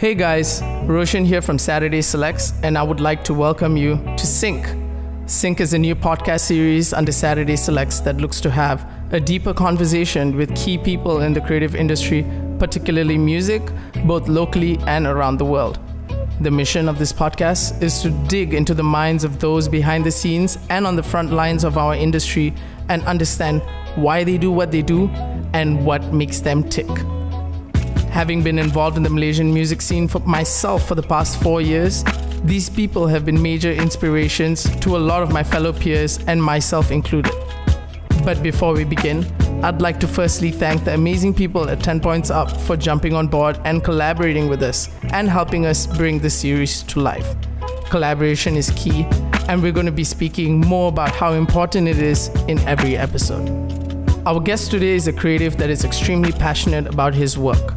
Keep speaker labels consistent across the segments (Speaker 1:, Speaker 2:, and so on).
Speaker 1: Hey guys, Roshan here from Saturday Selects, and I would like to welcome you to Sync. Sync is a new podcast series under Saturday Selects that looks to have a deeper conversation with key people in the creative industry, particularly music, both locally and around the world. The mission of this podcast is to dig into the minds of those behind the scenes and on the front lines of our industry and understand why they do what they do and what makes them tick. Having been involved in the Malaysian music scene for myself for the past four years, these people have been major inspirations to a lot of my fellow peers and myself included. But before we begin, I'd like to firstly thank the amazing people at 10 Points Up for jumping on board and collaborating with us and helping us bring this series to life. Collaboration is key, and we're going to be speaking more about how important it is in every episode. Our guest today is a creative that is extremely passionate about his work.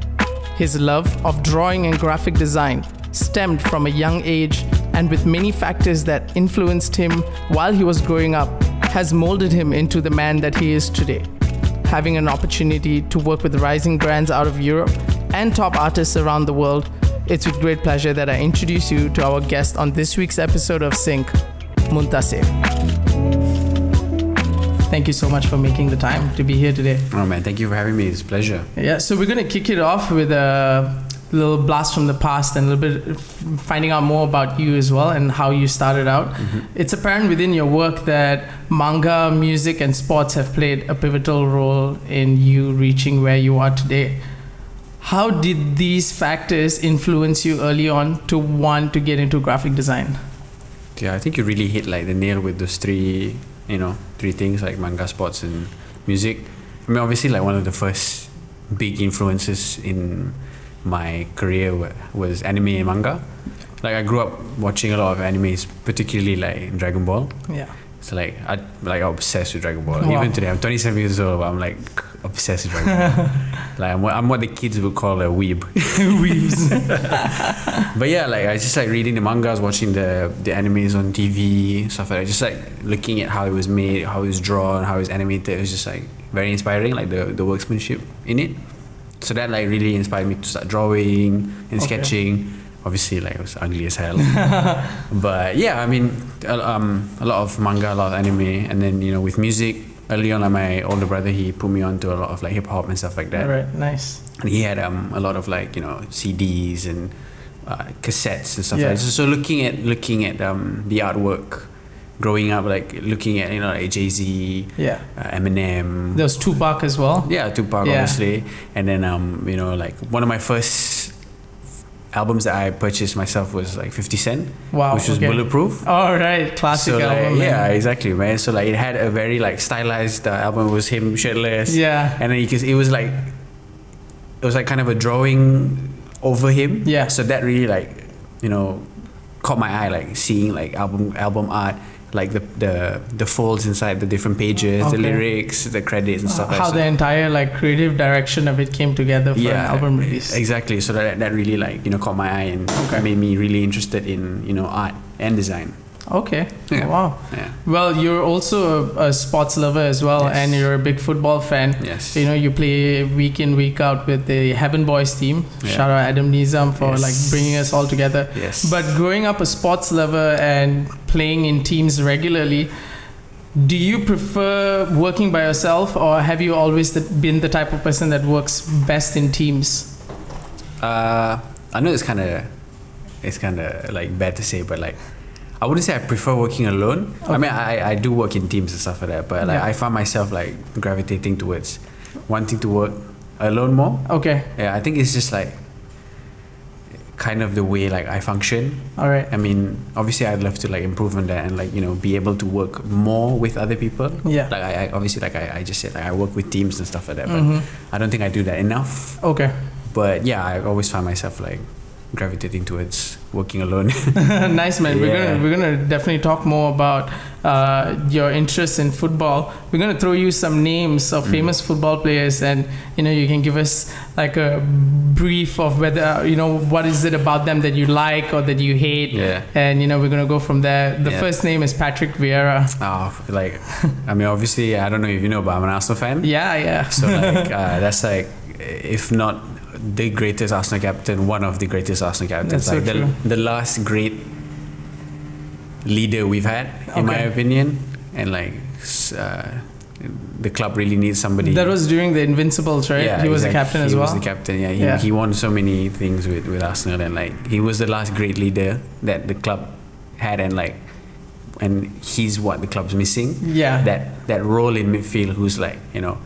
Speaker 1: His love of drawing and graphic design stemmed from a young age, and with many factors that influenced him while he was growing up, has molded him into the man that he is today. Having an opportunity to work with rising brands out of Europe and top artists around the world, it's with great pleasure that I introduce you to our guest on this week's episode of Sync, Muntasir. Thank you so much for making the time to be here today.
Speaker 2: Oh man, thank you for having me. It's a pleasure.
Speaker 1: Yeah, so we're gonna kick it off with a little blast from the past and a little bit finding out more about you as well and how you started out. Mm-hmm. It's apparent within your work that manga, music, and sports have played a pivotal role in you reaching where you are today. How did these factors influence you early on to want to get into graphic design?
Speaker 2: Yeah, I think you really hit like the nail with those three you know three things like manga sports and music i mean obviously like one of the first big influences in my career was anime and manga like i grew up watching a lot of animes particularly like dragon ball
Speaker 1: yeah
Speaker 2: so like I like I'm obsessed with Dragon Ball. Wow. Even today, I'm 27 years old, but I'm like obsessed Dragon Ball. like I'm what, I'm what the kids would call a weeb.
Speaker 1: Weebs.
Speaker 2: but yeah, like I just like reading the mangas, watching the the animes on TV, stuff like that. Just like looking at how it was made, how it was drawn, how it was animated. It was just like very inspiring, like the the workmanship in it. So that like really inspired me to start drawing and okay. sketching obviously like it was ugly as hell but yeah i mean um, a lot of manga a lot of anime and then you know with music early on like my older brother he put me on to a lot of like hip-hop and stuff like that
Speaker 1: right nice
Speaker 2: and he had um, a lot of like you know cds and uh, cassettes and stuff yeah. like that so looking at looking at um, the artwork growing up like looking at you know like Jay Z,
Speaker 1: yeah,
Speaker 2: uh, Eminem.
Speaker 1: There was Tupac as well.
Speaker 2: Yeah, Tupac yeah. obviously, and then um you know like one of my first albums that I purchased myself was like 50 Cent,
Speaker 1: wow,
Speaker 2: which was
Speaker 1: okay.
Speaker 2: Bulletproof.
Speaker 1: All right, classic
Speaker 2: so,
Speaker 1: album.
Speaker 2: Like, yeah, exactly, man. So like it had a very like stylized uh, album. It was him shirtless.
Speaker 1: Yeah,
Speaker 2: and then you it was like it was like kind of a drawing over him.
Speaker 1: Yeah.
Speaker 2: So that really like you know caught my eye, like seeing like album album art like the the the folds inside the different pages, okay. the lyrics, the credits and stuff.
Speaker 1: How
Speaker 2: like
Speaker 1: the entire like creative direction of it came together for
Speaker 2: yeah,
Speaker 1: an album release.
Speaker 2: Exactly. So that that really like you know caught my eye and okay. made me really interested in you know art and design.
Speaker 1: Okay.
Speaker 2: Yeah.
Speaker 1: Wow.
Speaker 2: Yeah.
Speaker 1: Well, you're also a, a, sports lover as well,
Speaker 2: yes.
Speaker 1: and you're a big football fan.
Speaker 2: Yes.
Speaker 1: You know, you play week in week out with the Heaven Boys team. Yeah. Shout out Adam Nizam for yes. like bringing us all together.
Speaker 2: Yes.
Speaker 1: But growing up a sports lover and playing in teams regularly, do you prefer working by yourself, or have you always been the type of person that works best in teams?
Speaker 2: Uh, I know it's kind of it's kind of like bad to say, but like I wouldn't say I prefer working alone. Okay. I mean, I, I do work in teams and stuff like that, but like yeah. I find myself like gravitating towards wanting to work alone more.
Speaker 1: Okay.
Speaker 2: Yeah, I think it's just like kind of the way like I function.
Speaker 1: All right.
Speaker 2: I mean, obviously, I'd love to like improve on that and like you know be able to work more with other people.
Speaker 1: Yeah.
Speaker 2: Like I, I obviously like I, I just said like I work with teams and stuff like that, but
Speaker 1: mm-hmm.
Speaker 2: I don't think I do that enough.
Speaker 1: Okay.
Speaker 2: But yeah, I always find myself like gravitating towards working alone.
Speaker 1: nice man. Yeah. We're gonna we're gonna definitely talk more about uh, your interest in football. We're gonna throw you some names of mm. famous football players, and you know you can give us like a brief of whether you know what is it about them that you like or that you hate.
Speaker 2: Yeah.
Speaker 1: And you know we're gonna go from there. The
Speaker 2: yeah.
Speaker 1: first name is Patrick Vieira.
Speaker 2: Oh, like I mean, obviously I don't know if you know, but I'm an Arsenal fan.
Speaker 1: Yeah, yeah.
Speaker 2: So like uh, that's like if not the greatest Arsenal captain, one of the greatest Arsenal captains.
Speaker 1: That's so
Speaker 2: like the,
Speaker 1: true.
Speaker 2: the last great leader we've had, in my opinion. And like, uh, the club really needs somebody.
Speaker 1: That was during the Invincibles, right?
Speaker 2: Yeah,
Speaker 1: he was the
Speaker 2: exactly.
Speaker 1: captain as
Speaker 2: he
Speaker 1: well.
Speaker 2: was the captain. Yeah, he,
Speaker 1: Yeah.
Speaker 2: he won so many things with, with Arsenal, and like he was the last great leader that the club had, and like, and he's what the club's missing.
Speaker 1: yeah.
Speaker 2: That that role in midfield, who's like you know,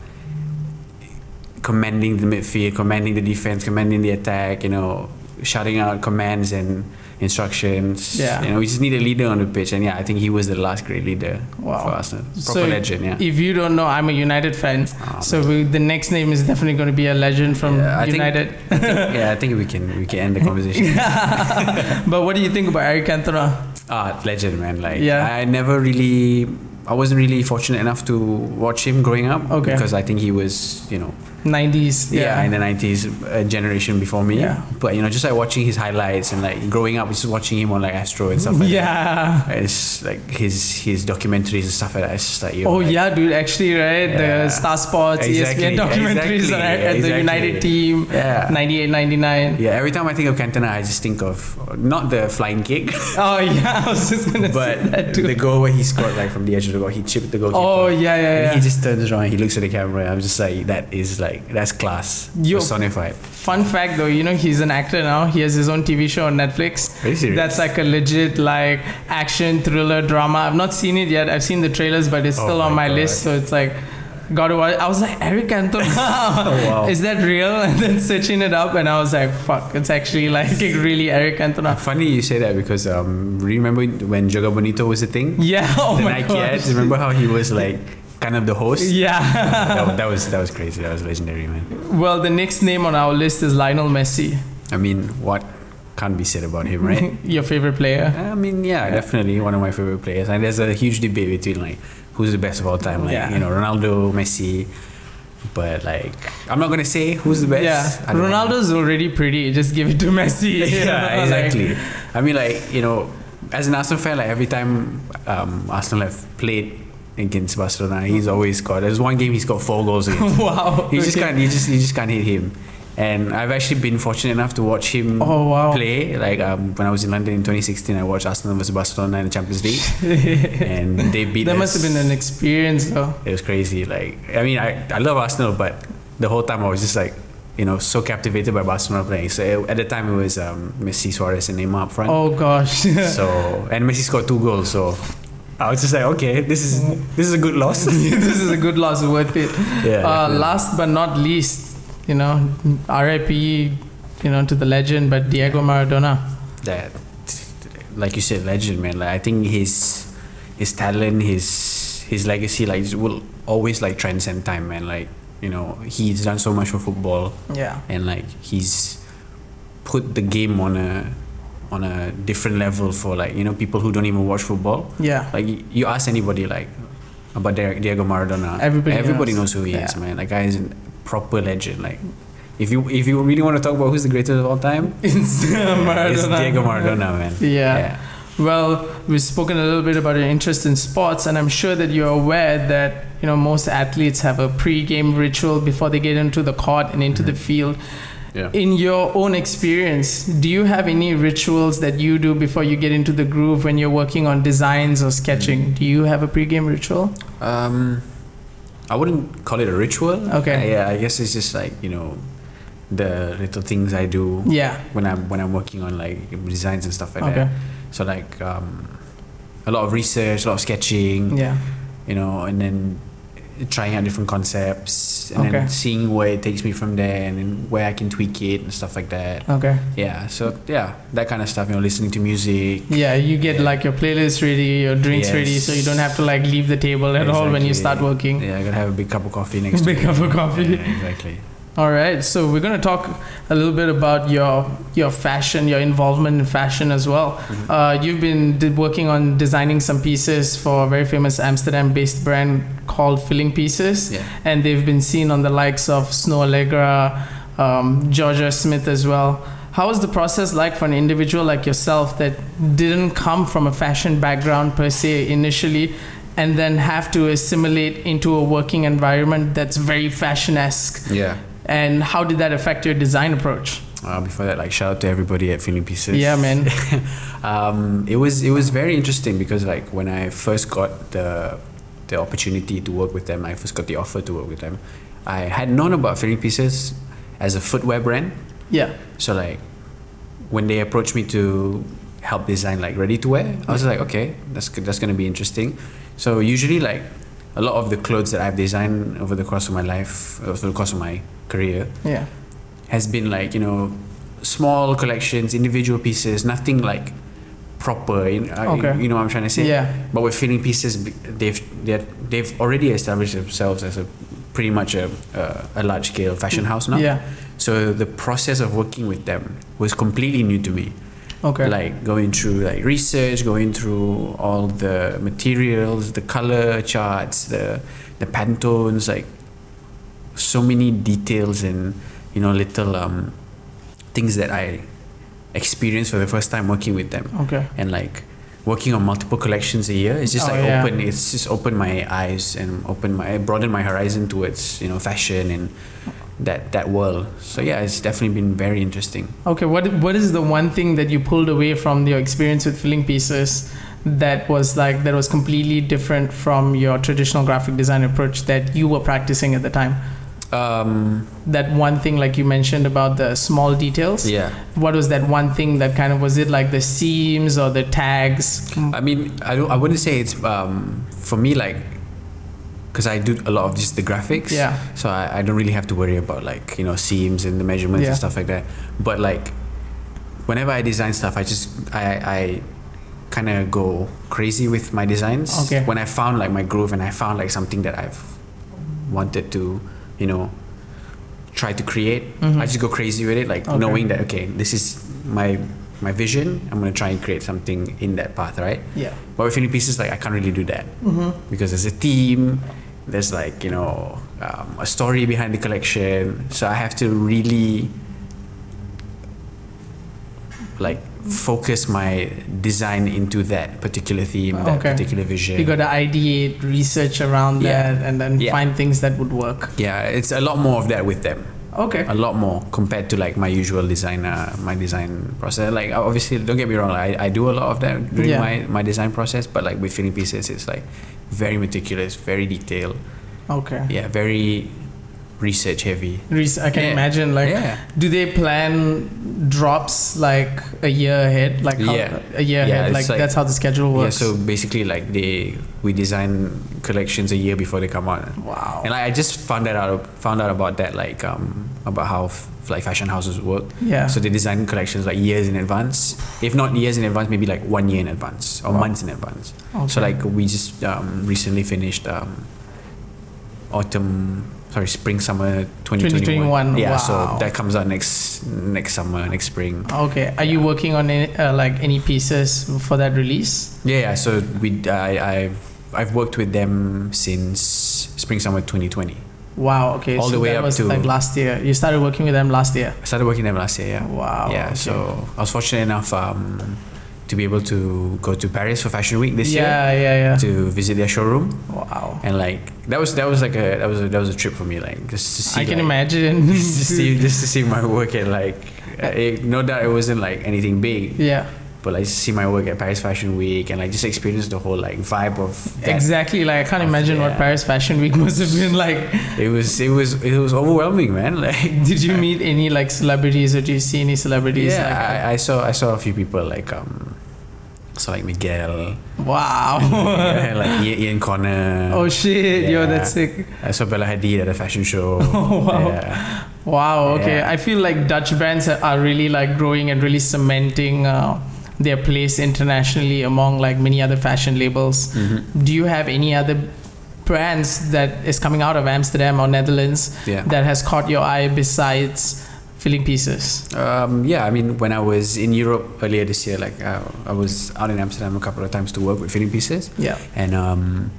Speaker 2: commanding the midfield, commanding the defense, commanding the attack. You know, shouting out commands and instructions.
Speaker 1: Yeah.
Speaker 2: you know, we just need a leader on the pitch, and yeah, I think he was the last great leader
Speaker 1: Wow.
Speaker 2: for Arsenal. Proper
Speaker 1: So
Speaker 2: legend. Yeah.
Speaker 1: If you don't know, I'm a United fan.
Speaker 2: Ah,
Speaker 1: so we, the next name is definitely going to be a legend from
Speaker 2: Yeah, I think-
Speaker 1: United.
Speaker 2: yeah, I think we can we can end the conversation.
Speaker 1: but what do you think about Eric Cantona?
Speaker 2: Ah, legend, man. Like,
Speaker 1: Yeah.
Speaker 2: I never really, I wasn't really fortunate enough to watch him growing up.
Speaker 1: Okay.
Speaker 2: Because I think he was, you know,
Speaker 1: 90s.
Speaker 2: yeah,
Speaker 1: Yeah.
Speaker 2: in the nineties, a generation before me.
Speaker 1: Yeah.
Speaker 2: But you know, just like watching his highlights and like growing up, just watching him on like Astro and stuff like
Speaker 1: yeah.
Speaker 2: that. It's like his his documentaries and stuff like that. It's just like, yo,
Speaker 1: Oh
Speaker 2: like,
Speaker 1: yeah, dude! Actually, right,
Speaker 2: Yeah.
Speaker 1: the Star Sports,
Speaker 2: Exactly,
Speaker 1: ESPN documentaries
Speaker 2: exactly,
Speaker 1: on at the. United team,
Speaker 2: Yeah.
Speaker 1: 98, 99.
Speaker 2: Yeah, every time I think of Cantona, I just think of not the flying kick,
Speaker 1: Oh yeah, I was just gonna
Speaker 2: but
Speaker 1: say that too.
Speaker 2: the goal where he scored like from the edge of the goal, he chipped the goalkeeper.
Speaker 1: oh yeah, yeah,
Speaker 2: And
Speaker 1: yeah.
Speaker 2: he just turns around, he looks at the camera, and I'm just like, that is like, that's class.
Speaker 1: Yo.
Speaker 2: Personified.
Speaker 1: Fun fact though, you know he's an actor now. He has his own TV show on Netflix.
Speaker 2: Are you serious?
Speaker 1: That's like a legit like action thriller drama. I've not seen it yet. I've seen the trailers, but it's
Speaker 2: Oh
Speaker 1: still on
Speaker 2: my
Speaker 1: my
Speaker 2: God.
Speaker 1: list. So it's like, gotta watch. I was like Eric Cantona.
Speaker 2: Oh, wow.
Speaker 1: Is that real? And then searching it up, and I was like, fuck, it's actually like really Eric Cantona.
Speaker 2: Funny you say that because um, remember when Joga Bonito was a thing?
Speaker 1: Yeah. Oh
Speaker 2: the
Speaker 1: my
Speaker 2: Nike
Speaker 1: god.
Speaker 2: ads. Remember how he was like kind of the host?
Speaker 1: Yeah.
Speaker 2: that, that was that was crazy. That was legendary, man.
Speaker 1: well, the next name on our list is Lionel Messi.
Speaker 2: I mean, what can't be said about him, right?
Speaker 1: Your favorite player.
Speaker 2: I mean, yeah, definitely one of my favorite players. And there's a huge debate between like who's the best of all time, like
Speaker 1: Yeah.
Speaker 2: you know Ronaldo, Messi. But like, I'm not gonna say who's the best.
Speaker 1: Yeah.
Speaker 2: Don't know.
Speaker 1: Ronaldo's already pretty. Just give it to Messi.
Speaker 2: yeah,
Speaker 1: like-
Speaker 2: exactly. I mean, like you know, as an Arsenal fan, like every time um, Arsenal have played against Barcelona, he's always scored. There's one game he's got four goals against.
Speaker 1: wow.
Speaker 2: you just can't. You just you just can't hit him. And I've actually been fortunate enough to watch him
Speaker 1: Oh wow.
Speaker 2: play. Like um, when I was in London in 2016, I watched Arsenal versus Barcelona in the Champions League, and they beat.
Speaker 1: that must have been an experience though.
Speaker 2: It was crazy. Like I mean, I, I love Arsenal, but the whole time I was just like, you know, so captivated by Barcelona playing. So at the time it was um, Messi, Suarez, and Neymar up front.
Speaker 1: Oh gosh.
Speaker 2: So and Messi scored two goals. So I was just like, okay, this is this is a good loss.
Speaker 1: this is a good loss, worth it.
Speaker 2: yeah.
Speaker 1: Uh,
Speaker 2: definitely.
Speaker 1: last but not least, you know, RIP, you know, to the legend, but Diego Maradona.
Speaker 2: that, like you said, legend man. Like I think his his talent, his his legacy, like will always like transcend time, man. Like you know, he's done so much for football.
Speaker 1: Yeah.
Speaker 2: and like he's put the game on a on a different level for like you know people who don't even watch football
Speaker 1: Yeah.
Speaker 2: like you ask anybody like about Diego Maradona
Speaker 1: Everybody
Speaker 2: everybody
Speaker 1: knows.
Speaker 2: knows, who he is man that guy is a proper legend like if you if you really want to talk about who's the greatest of all time
Speaker 1: It's Maradona.
Speaker 2: it's Diego Maradona man
Speaker 1: Yeah. Well, we've spoken a little bit about your interest in sports, and I'm sure that you're aware that you know most athletes have a pre-game ritual before they get into the court and into the mm-hmm. field.
Speaker 2: Yeah
Speaker 1: In your own experience, do you have any rituals that you do before you get into the groove when you're working on designs or sketching? Do you have a pre-game ritual?
Speaker 2: Um, I wouldn't call it a ritual.
Speaker 1: Okay.
Speaker 2: Yeah, I guess it's just like you know, the little things I do
Speaker 1: Yeah.
Speaker 2: when I'm when I'm working on like designs and stuff like
Speaker 1: Okay.
Speaker 2: that. So like um, a lot of research, a lot of sketching,
Speaker 1: Yeah.
Speaker 2: you know, and then trying out different concepts and
Speaker 1: Okay.
Speaker 2: then seeing where it takes me from there and then where I can tweak it and stuff like that.
Speaker 1: Okay.
Speaker 2: Yeah. So yeah, that kind of stuff. You know, listening to music.
Speaker 1: Yeah, you get
Speaker 2: Yeah.
Speaker 1: like your playlist ready, your drinks ready, so you don't have to like leave the table at all when you start working.
Speaker 2: Yeah, I gotta have a big cup of coffee next.
Speaker 1: Big cup of coffee.
Speaker 2: Yeah, exactly.
Speaker 1: All right, so we're going to talk a little bit about your your fashion, your involvement in fashion as well.
Speaker 2: Mm-hmm.
Speaker 1: Uh, you've been working on designing some pieces for a very famous Amsterdam-based brand called Filling Pieces,
Speaker 2: Yeah.
Speaker 1: and they've been seen on the likes of Snoh Aalegra, um, Jorja Smith as well. How was the process like for an individual like yourself that didn't come from a fashion background per se initially, and then have to assimilate into a working environment that's very fashion-esque?
Speaker 2: Yeah.
Speaker 1: And how did that affect your design approach?
Speaker 2: Uh, before that, like shout out to everybody at Filling Pieces.
Speaker 1: Yeah, man.
Speaker 2: um, it was it was very interesting because like when I first got the the opportunity to work with them, I first got the offer to work with them. I had known about Filling Pieces as a footwear brand.
Speaker 1: Yeah.
Speaker 2: So like when they approached me to help design like ready to wear, I was like, okay, that's that's gonna be interesting. So usually like a lot of the clothes that I've designed over the course of my life, uh, over the course of my career,
Speaker 1: Yeah.
Speaker 2: has been like you know small collections, individual pieces, nothing like proper. You know,
Speaker 1: Okay.
Speaker 2: you know what I'm trying to say?
Speaker 1: Yeah.
Speaker 2: But with filling pieces, they've they're, they've already established themselves as a pretty much a a, a large scale fashion house now.
Speaker 1: Yeah.
Speaker 2: So the process of working with them was completely new to me.
Speaker 1: Okay.
Speaker 2: Like going through like research, going through all the materials, the color charts, the the pantones, like so many details and you know little um, things that I experienced for the first time working with them
Speaker 1: okay.
Speaker 2: and like working on multiple collections a year it's just
Speaker 1: Oh,
Speaker 2: like
Speaker 1: yeah.
Speaker 2: open it's just opened my eyes and opened my broadened my horizon towards you know fashion and that that world so yeah it's definitely been very interesting
Speaker 1: Okay. What What is the one thing that you pulled away from your experience with filling pieces that was like that was completely different from your traditional graphic design approach that you were practicing at the time?
Speaker 2: Um
Speaker 1: That one thing, like you mentioned about the small details.
Speaker 2: yeah
Speaker 1: What was that one thing that kind of was it like the seams or the tags?
Speaker 2: i mean i don't i wouldn't say it's um for me like because i do a lot of just the graphics
Speaker 1: Yeah.
Speaker 2: so I, I don't really have to worry about like you know seams and the measurements
Speaker 1: Yeah.
Speaker 2: and stuff like that but like whenever i design stuff i just i i kind of go crazy with my designs
Speaker 1: Okay.
Speaker 2: when i found like my groove and i found like something that i've wanted to you know try to create
Speaker 1: Mhm.
Speaker 2: i just go crazy with it like
Speaker 1: Okay.
Speaker 2: knowing that okay this is my my vision i'm going to try and create something in that path right
Speaker 1: Yeah.
Speaker 2: but with Filling Pieces, like I can't really do that
Speaker 1: Mm-hmm.
Speaker 2: because there's a theme, there's like you know um, a story behind the collection, so I have to really like focus my design into that particular theme, that
Speaker 1: Okay.
Speaker 2: particular vision.
Speaker 1: You got to ideate, research around
Speaker 2: Yeah.
Speaker 1: that, and then
Speaker 2: Yeah.
Speaker 1: find things that would work.
Speaker 2: yeah, it's a lot more of that with them.
Speaker 1: Okay.
Speaker 2: A lot more compared to like my usual design, uh, my design process. Like obviously, don't get me wrong, I, I do a lot of that during
Speaker 1: Yeah.
Speaker 2: my, my design process. But like with Filling Pieces, it's like very meticulous, very detailed.
Speaker 1: Okay.
Speaker 2: yeah very research heavy
Speaker 1: I can
Speaker 2: Yeah.
Speaker 1: imagine. Like,
Speaker 2: yeah
Speaker 1: do they plan drops like a year ahead? Like, how,
Speaker 2: Yeah.
Speaker 1: a year ahead. Like,
Speaker 2: like-
Speaker 1: that's how the schedule works.
Speaker 2: yeah so basically like they we design collections a year before they come out
Speaker 1: wow.
Speaker 2: and like, I just found that out found out about that like um about how f- like fashion houses work
Speaker 1: yeah.
Speaker 2: so they design collections like years in advance if not years in advance maybe like one year in advance or
Speaker 1: Wow.
Speaker 2: months in advance
Speaker 1: okay.
Speaker 2: so like we just um, recently finished um, autumn sorry spring summer 2021,
Speaker 1: 2021,
Speaker 2: yeah
Speaker 1: wow.
Speaker 2: so that comes out next next summer next spring
Speaker 1: Okay. Are you working on any, uh, like any pieces for that release?
Speaker 2: Yeah, yeah. So we, I, I've, I've worked with them since spring summer 2020.
Speaker 1: Wow. Okay.
Speaker 2: All
Speaker 1: so
Speaker 2: the way
Speaker 1: that
Speaker 2: up
Speaker 1: was
Speaker 2: to-
Speaker 1: like last year. You started working with them last year.
Speaker 2: I started working with them last year. Yeah.
Speaker 1: Wow.
Speaker 2: yeah.
Speaker 1: okay.
Speaker 2: So I was fortunate enough um, to be able to go to Paris for Fashion Week this
Speaker 1: yeah, yeah,
Speaker 2: year
Speaker 1: yeah.
Speaker 2: to visit their showroom,
Speaker 1: Wow.
Speaker 2: and like that was that was like a that was a, that was a trip for me. Like just to see.
Speaker 1: I can
Speaker 2: like,
Speaker 1: imagine.
Speaker 2: Just to see just to see my work and like. It, no doubt it wasn't like anything big,
Speaker 1: yeah.
Speaker 2: But like see my work at Paris Fashion Week and like just experience the whole like vibe of that
Speaker 1: Exactly. Like I can't
Speaker 2: of-
Speaker 1: imagine what. Paris Fashion Week must have been like.
Speaker 2: It was it was it was overwhelming, man. Like
Speaker 1: Did you meet any like celebrities or do you see any celebrities?
Speaker 2: yeah,
Speaker 1: like,
Speaker 2: I, I saw I saw a few people like um, so like Miguel,
Speaker 1: wow.
Speaker 2: yeah, like Ian, Connor.
Speaker 1: oh shit, yo, that's sick.
Speaker 2: I saw Bella Hadid at a fashion show.
Speaker 1: Oh, wow.
Speaker 2: Yeah.
Speaker 1: Wow. Okay.
Speaker 2: Yeah.
Speaker 1: I feel like Dutch brands are really like growing and really cementing uh, their place internationally among like many other fashion labels.
Speaker 2: Mhm.
Speaker 1: Do you have any other brands that is coming out of Amsterdam or Netherlands
Speaker 2: Yeah.
Speaker 1: that has caught your eye besides filling pieces?
Speaker 2: Um, yeah, I mean, when I was in Europe earlier this year, like uh, I was out in Amsterdam a couple of times to work with filling pieces,
Speaker 1: Yeah.
Speaker 2: and um,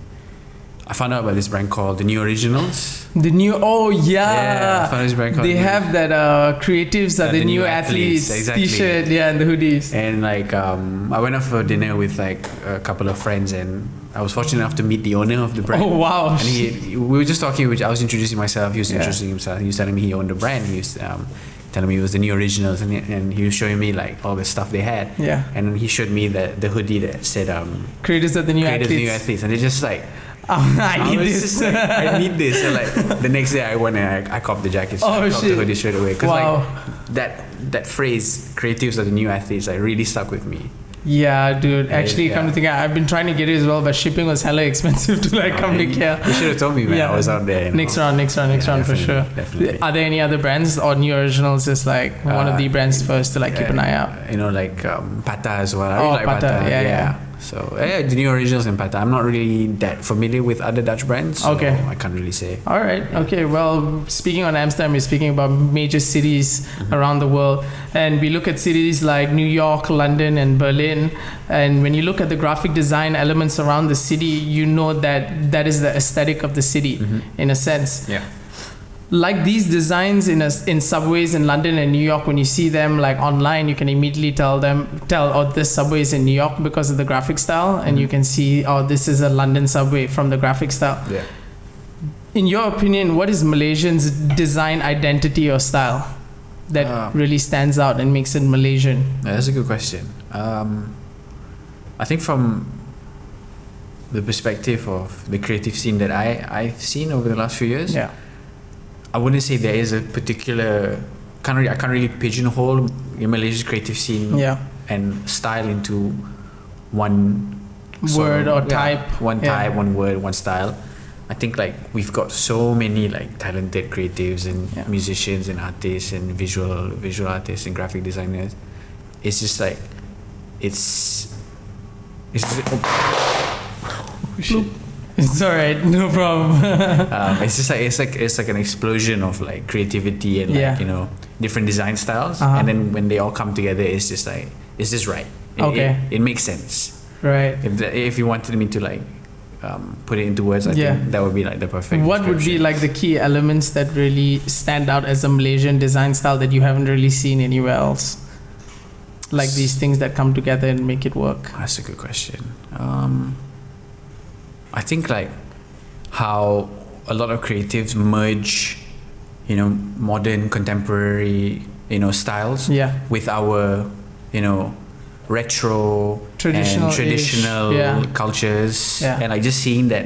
Speaker 2: I found out about this brand called the New Originals.
Speaker 1: The new oh yeah.
Speaker 2: I found this brand called
Speaker 1: they have that uh, creatives are
Speaker 2: Yeah,
Speaker 1: the,
Speaker 2: the
Speaker 1: new
Speaker 2: new
Speaker 1: athletes,
Speaker 2: athletes, exactly.
Speaker 1: t-shirt yeah and the hoodies
Speaker 2: and like um, I went out for dinner with like a couple of friends and I was fortunate enough to meet the owner of the brand.
Speaker 1: Oh wow!
Speaker 2: And he, we were just talking. which I was introducing myself. He was
Speaker 1: Yeah.
Speaker 2: introducing himself. He was telling me he owned the brand. He was um, telling me it was the new originals, and he, and he was showing me like all the stuff they had.
Speaker 1: Yeah.
Speaker 2: And he showed me the the hoodie that said um,
Speaker 1: Creators of the new
Speaker 2: "Creative
Speaker 1: athletes.
Speaker 2: New Athletes," and it's just like
Speaker 1: I need
Speaker 2: was
Speaker 1: this.
Speaker 2: just like, I need this. So like the next day, I went and I, I copped the jacket.
Speaker 1: Oh,
Speaker 2: I copped
Speaker 1: shit.
Speaker 2: the hoodie straight away. Cause
Speaker 1: Wow.
Speaker 2: like that that phrase, "creatives are the new athletes," like really stuck with me.
Speaker 1: Yeah, dude. Actually,
Speaker 2: yeah.
Speaker 1: come to think, I've been trying to get it as well, but shipping was hella expensive to like come to Kia.
Speaker 2: you should have told me, man.
Speaker 1: Yeah.
Speaker 2: I was out there. you know.
Speaker 1: Next round, next round, next
Speaker 2: Yeah,
Speaker 1: round for sure.
Speaker 2: definitely.
Speaker 1: Are there any other brands or new originals? Is like one of
Speaker 2: Uh,
Speaker 1: the brands first to like keep an eye out.
Speaker 2: You know, like um, Patta as well. I
Speaker 1: Oh,
Speaker 2: really like
Speaker 1: Patta,
Speaker 2: Patta.
Speaker 1: yeah, yeah.
Speaker 2: So yeah, the new originals in Patta. I'm not really that familiar with other Dutch brands. So
Speaker 1: Okay.
Speaker 2: I can't really say.
Speaker 1: All right. Okay. Well, speaking on Amsterdam, we're speaking about major cities
Speaker 2: Mm-hmm.
Speaker 1: around the world, and we look at cities like New York, London, and Berlin. And when you look at the graphic design elements around the city, you know that that is the aesthetic of the city,
Speaker 2: Mhm.
Speaker 1: in a sense.
Speaker 2: Yeah.
Speaker 1: Like these designs in a, in subways in London and New York when you see them like online you can immediately tell them tell oh this subway is in New York because of the graphic style and you can see oh this is a London subway from the graphic style.
Speaker 2: Yeah.
Speaker 1: in your opinion what is Malaysian's design identity or style that
Speaker 2: Um,
Speaker 1: really stands out and makes it Malaysian?
Speaker 2: Yeah, that's a good question. Um, I think from the perspective of the creative scene that I, I've seen over the last few years,
Speaker 1: yeah
Speaker 2: I wouldn't say there is a particular can't really, I can't really pigeonhole your Malaysia's creative scene
Speaker 1: yeah
Speaker 2: and style into one
Speaker 1: word or
Speaker 2: yeah,
Speaker 1: type
Speaker 2: one
Speaker 1: Yeah.
Speaker 2: type, one word, one style. I think like we've got so many like talented creatives and
Speaker 1: Yeah.
Speaker 2: musicians and artists and visual visual artists and graphic designers. It's just like it's it's just, oh.
Speaker 1: Bloop. It's all right no problem
Speaker 2: um, it's just like it's like it's like an explosion of like creativity and like
Speaker 1: Yeah.
Speaker 2: you know different design styles
Speaker 1: Uh-huh.
Speaker 2: and then when they all come together it's just like it's just right it,
Speaker 1: Okay.
Speaker 2: it, it makes sense
Speaker 1: right
Speaker 2: if the, if you wanted me to like um, put it into words I
Speaker 1: Yeah.
Speaker 2: think that would be like the perfect
Speaker 1: what would be like the key elements that really stand out as a Malaysian design style that you haven't really seen anywhere else? Like these things that come together and make it work.
Speaker 2: that's a good question um, I think like how a lot of creatives merge you know modern contemporary you know styles
Speaker 1: Yeah.
Speaker 2: with our you know retro
Speaker 1: Traditional.
Speaker 2: and traditional
Speaker 1: Yeah.
Speaker 2: cultures
Speaker 1: Yeah.
Speaker 2: and like just seeing that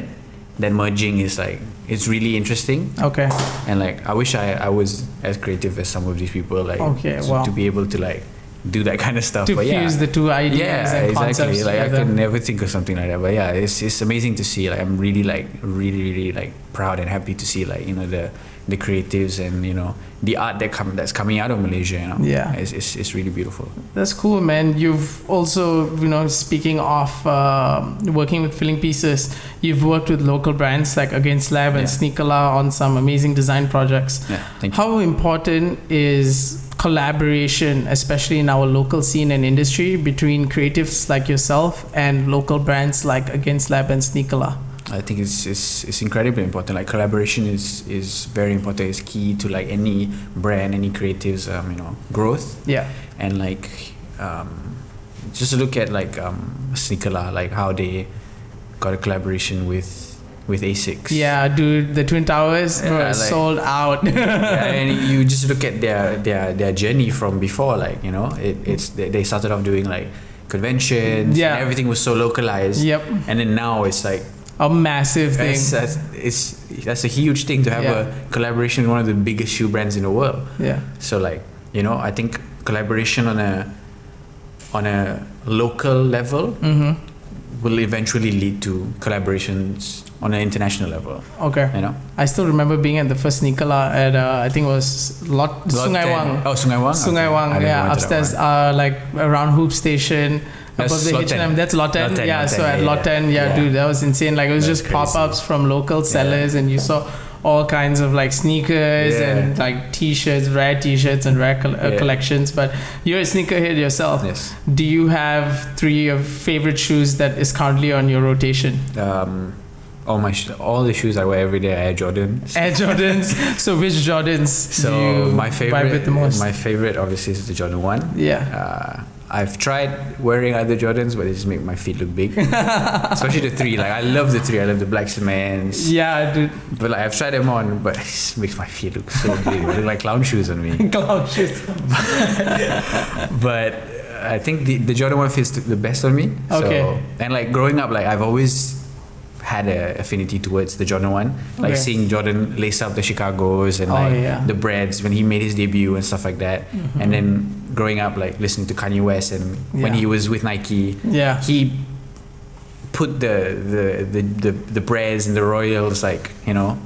Speaker 2: that merging is like it's really interesting
Speaker 1: Okay.
Speaker 2: and like I wish I, I was as creative as some of these people like
Speaker 1: Okay,
Speaker 2: to,
Speaker 1: wow.
Speaker 2: to be able to like do that kind of stuff
Speaker 1: To
Speaker 2: but yeah.
Speaker 1: fuse the two ideas
Speaker 2: yeah
Speaker 1: and
Speaker 2: exactly.
Speaker 1: concepts
Speaker 2: like I could never think of something like that but yeah it's, it's amazing to see. Like I'm really like really really like proud and happy to see like you know the the creatives and you know the art that come that's coming out of Malaysia you know
Speaker 1: Yeah.
Speaker 2: it's, it's, it's really beautiful
Speaker 1: That's cool, man. You've also, you know, speaking of um working with filling pieces, you've worked with local brands like Against Lab and
Speaker 2: Yeah.
Speaker 1: Sneakerlah on some amazing design projects.
Speaker 2: yeah thank you
Speaker 1: How important is collaboration, especially in our local scene and industry, between creatives like yourself and local brands like Against Lab and Sneakerlah?
Speaker 2: I think it's, it's it's incredibly important. Like collaboration is is very important. It's key to like any brand, any creatives, um, you know, growth.
Speaker 1: Yeah,
Speaker 2: And like, um, just look at like um, Sneakerlah, like how they got a collaboration with with Asics.
Speaker 1: yeah, dude, the Twin Towers
Speaker 2: Yeah,
Speaker 1: were
Speaker 2: like-
Speaker 1: sold out.
Speaker 2: Yeah, and you just look at their their their journey from before. Like you know, it, it's they, they started off doing like conventions.
Speaker 1: Yeah.
Speaker 2: And everything was so localized.
Speaker 1: yep,
Speaker 2: And then now it's like
Speaker 1: a massive thing.
Speaker 2: That's, that's, it's, that's a huge thing to have
Speaker 1: Yeah.
Speaker 2: a collaboration with one of the biggest shoe brands in the world.
Speaker 1: Yeah,
Speaker 2: So like, you know, I think collaboration on a on a local level
Speaker 1: mm-hmm.
Speaker 2: will eventually lead to collaborations on an international level.
Speaker 1: Okay.
Speaker 2: You know,
Speaker 1: I still remember being at the first Sneakerlah at uh, I think it was Lot Sungai
Speaker 2: Lot
Speaker 1: Wang.
Speaker 2: Oh, Sungai Wang.
Speaker 1: Sungai. Wang, yeah,
Speaker 2: went to that
Speaker 1: upstairs, uh, like around Hoop Station, above the H&M. That's Lot 10. Yeah,
Speaker 2: Lot
Speaker 1: so at
Speaker 2: yeah, yeah.
Speaker 1: 10, yeah,
Speaker 2: Yeah.
Speaker 1: dude, that was insane. Like it was
Speaker 2: That's
Speaker 1: just
Speaker 2: crazy.
Speaker 1: pop-ups from local sellers, and you saw all kinds of like sneakers
Speaker 2: Yeah.
Speaker 1: and like t-shirts, rare t-shirts and rare col- uh,
Speaker 2: Yeah.
Speaker 1: collections. But you're a sneakerhead yourself.
Speaker 2: Yes.
Speaker 1: Do you have three of favorite shoes that is currently on your rotation?
Speaker 2: Um, all my sh- all the shoes I wear every day are Air Jordan.
Speaker 1: Air Jordans. so which Jordans
Speaker 2: So
Speaker 1: do you
Speaker 2: my
Speaker 1: vibe
Speaker 2: favorite,
Speaker 1: with the most?
Speaker 2: my favorite obviously is the Jordan One.
Speaker 1: yeah.
Speaker 2: Uh, I've tried wearing other Jordans, but they just make my feet look big. Especially the three. Like I love the three. I love the black cements.
Speaker 1: Yeah, dude.
Speaker 2: But like I've tried them on, but it just makes my feet look so big. They look like clown shoes on me.
Speaker 1: Clown shoes.
Speaker 2: But I think the, the Jordan one fits the best on me.
Speaker 1: Okay.
Speaker 2: So, and like growing up, like I've always had an affinity towards the Jordan one. Like
Speaker 1: Okay.
Speaker 2: seeing Jordan lace up the Chicagos and
Speaker 1: Oh,
Speaker 2: like
Speaker 1: yeah.
Speaker 2: the breads when he made his debut and stuff like that.
Speaker 1: Mm-hmm.
Speaker 2: And then growing up, like listening to Kanye West and when he was with Nike,
Speaker 1: Yeah.
Speaker 2: he put the the the the, the breads and the royals like you know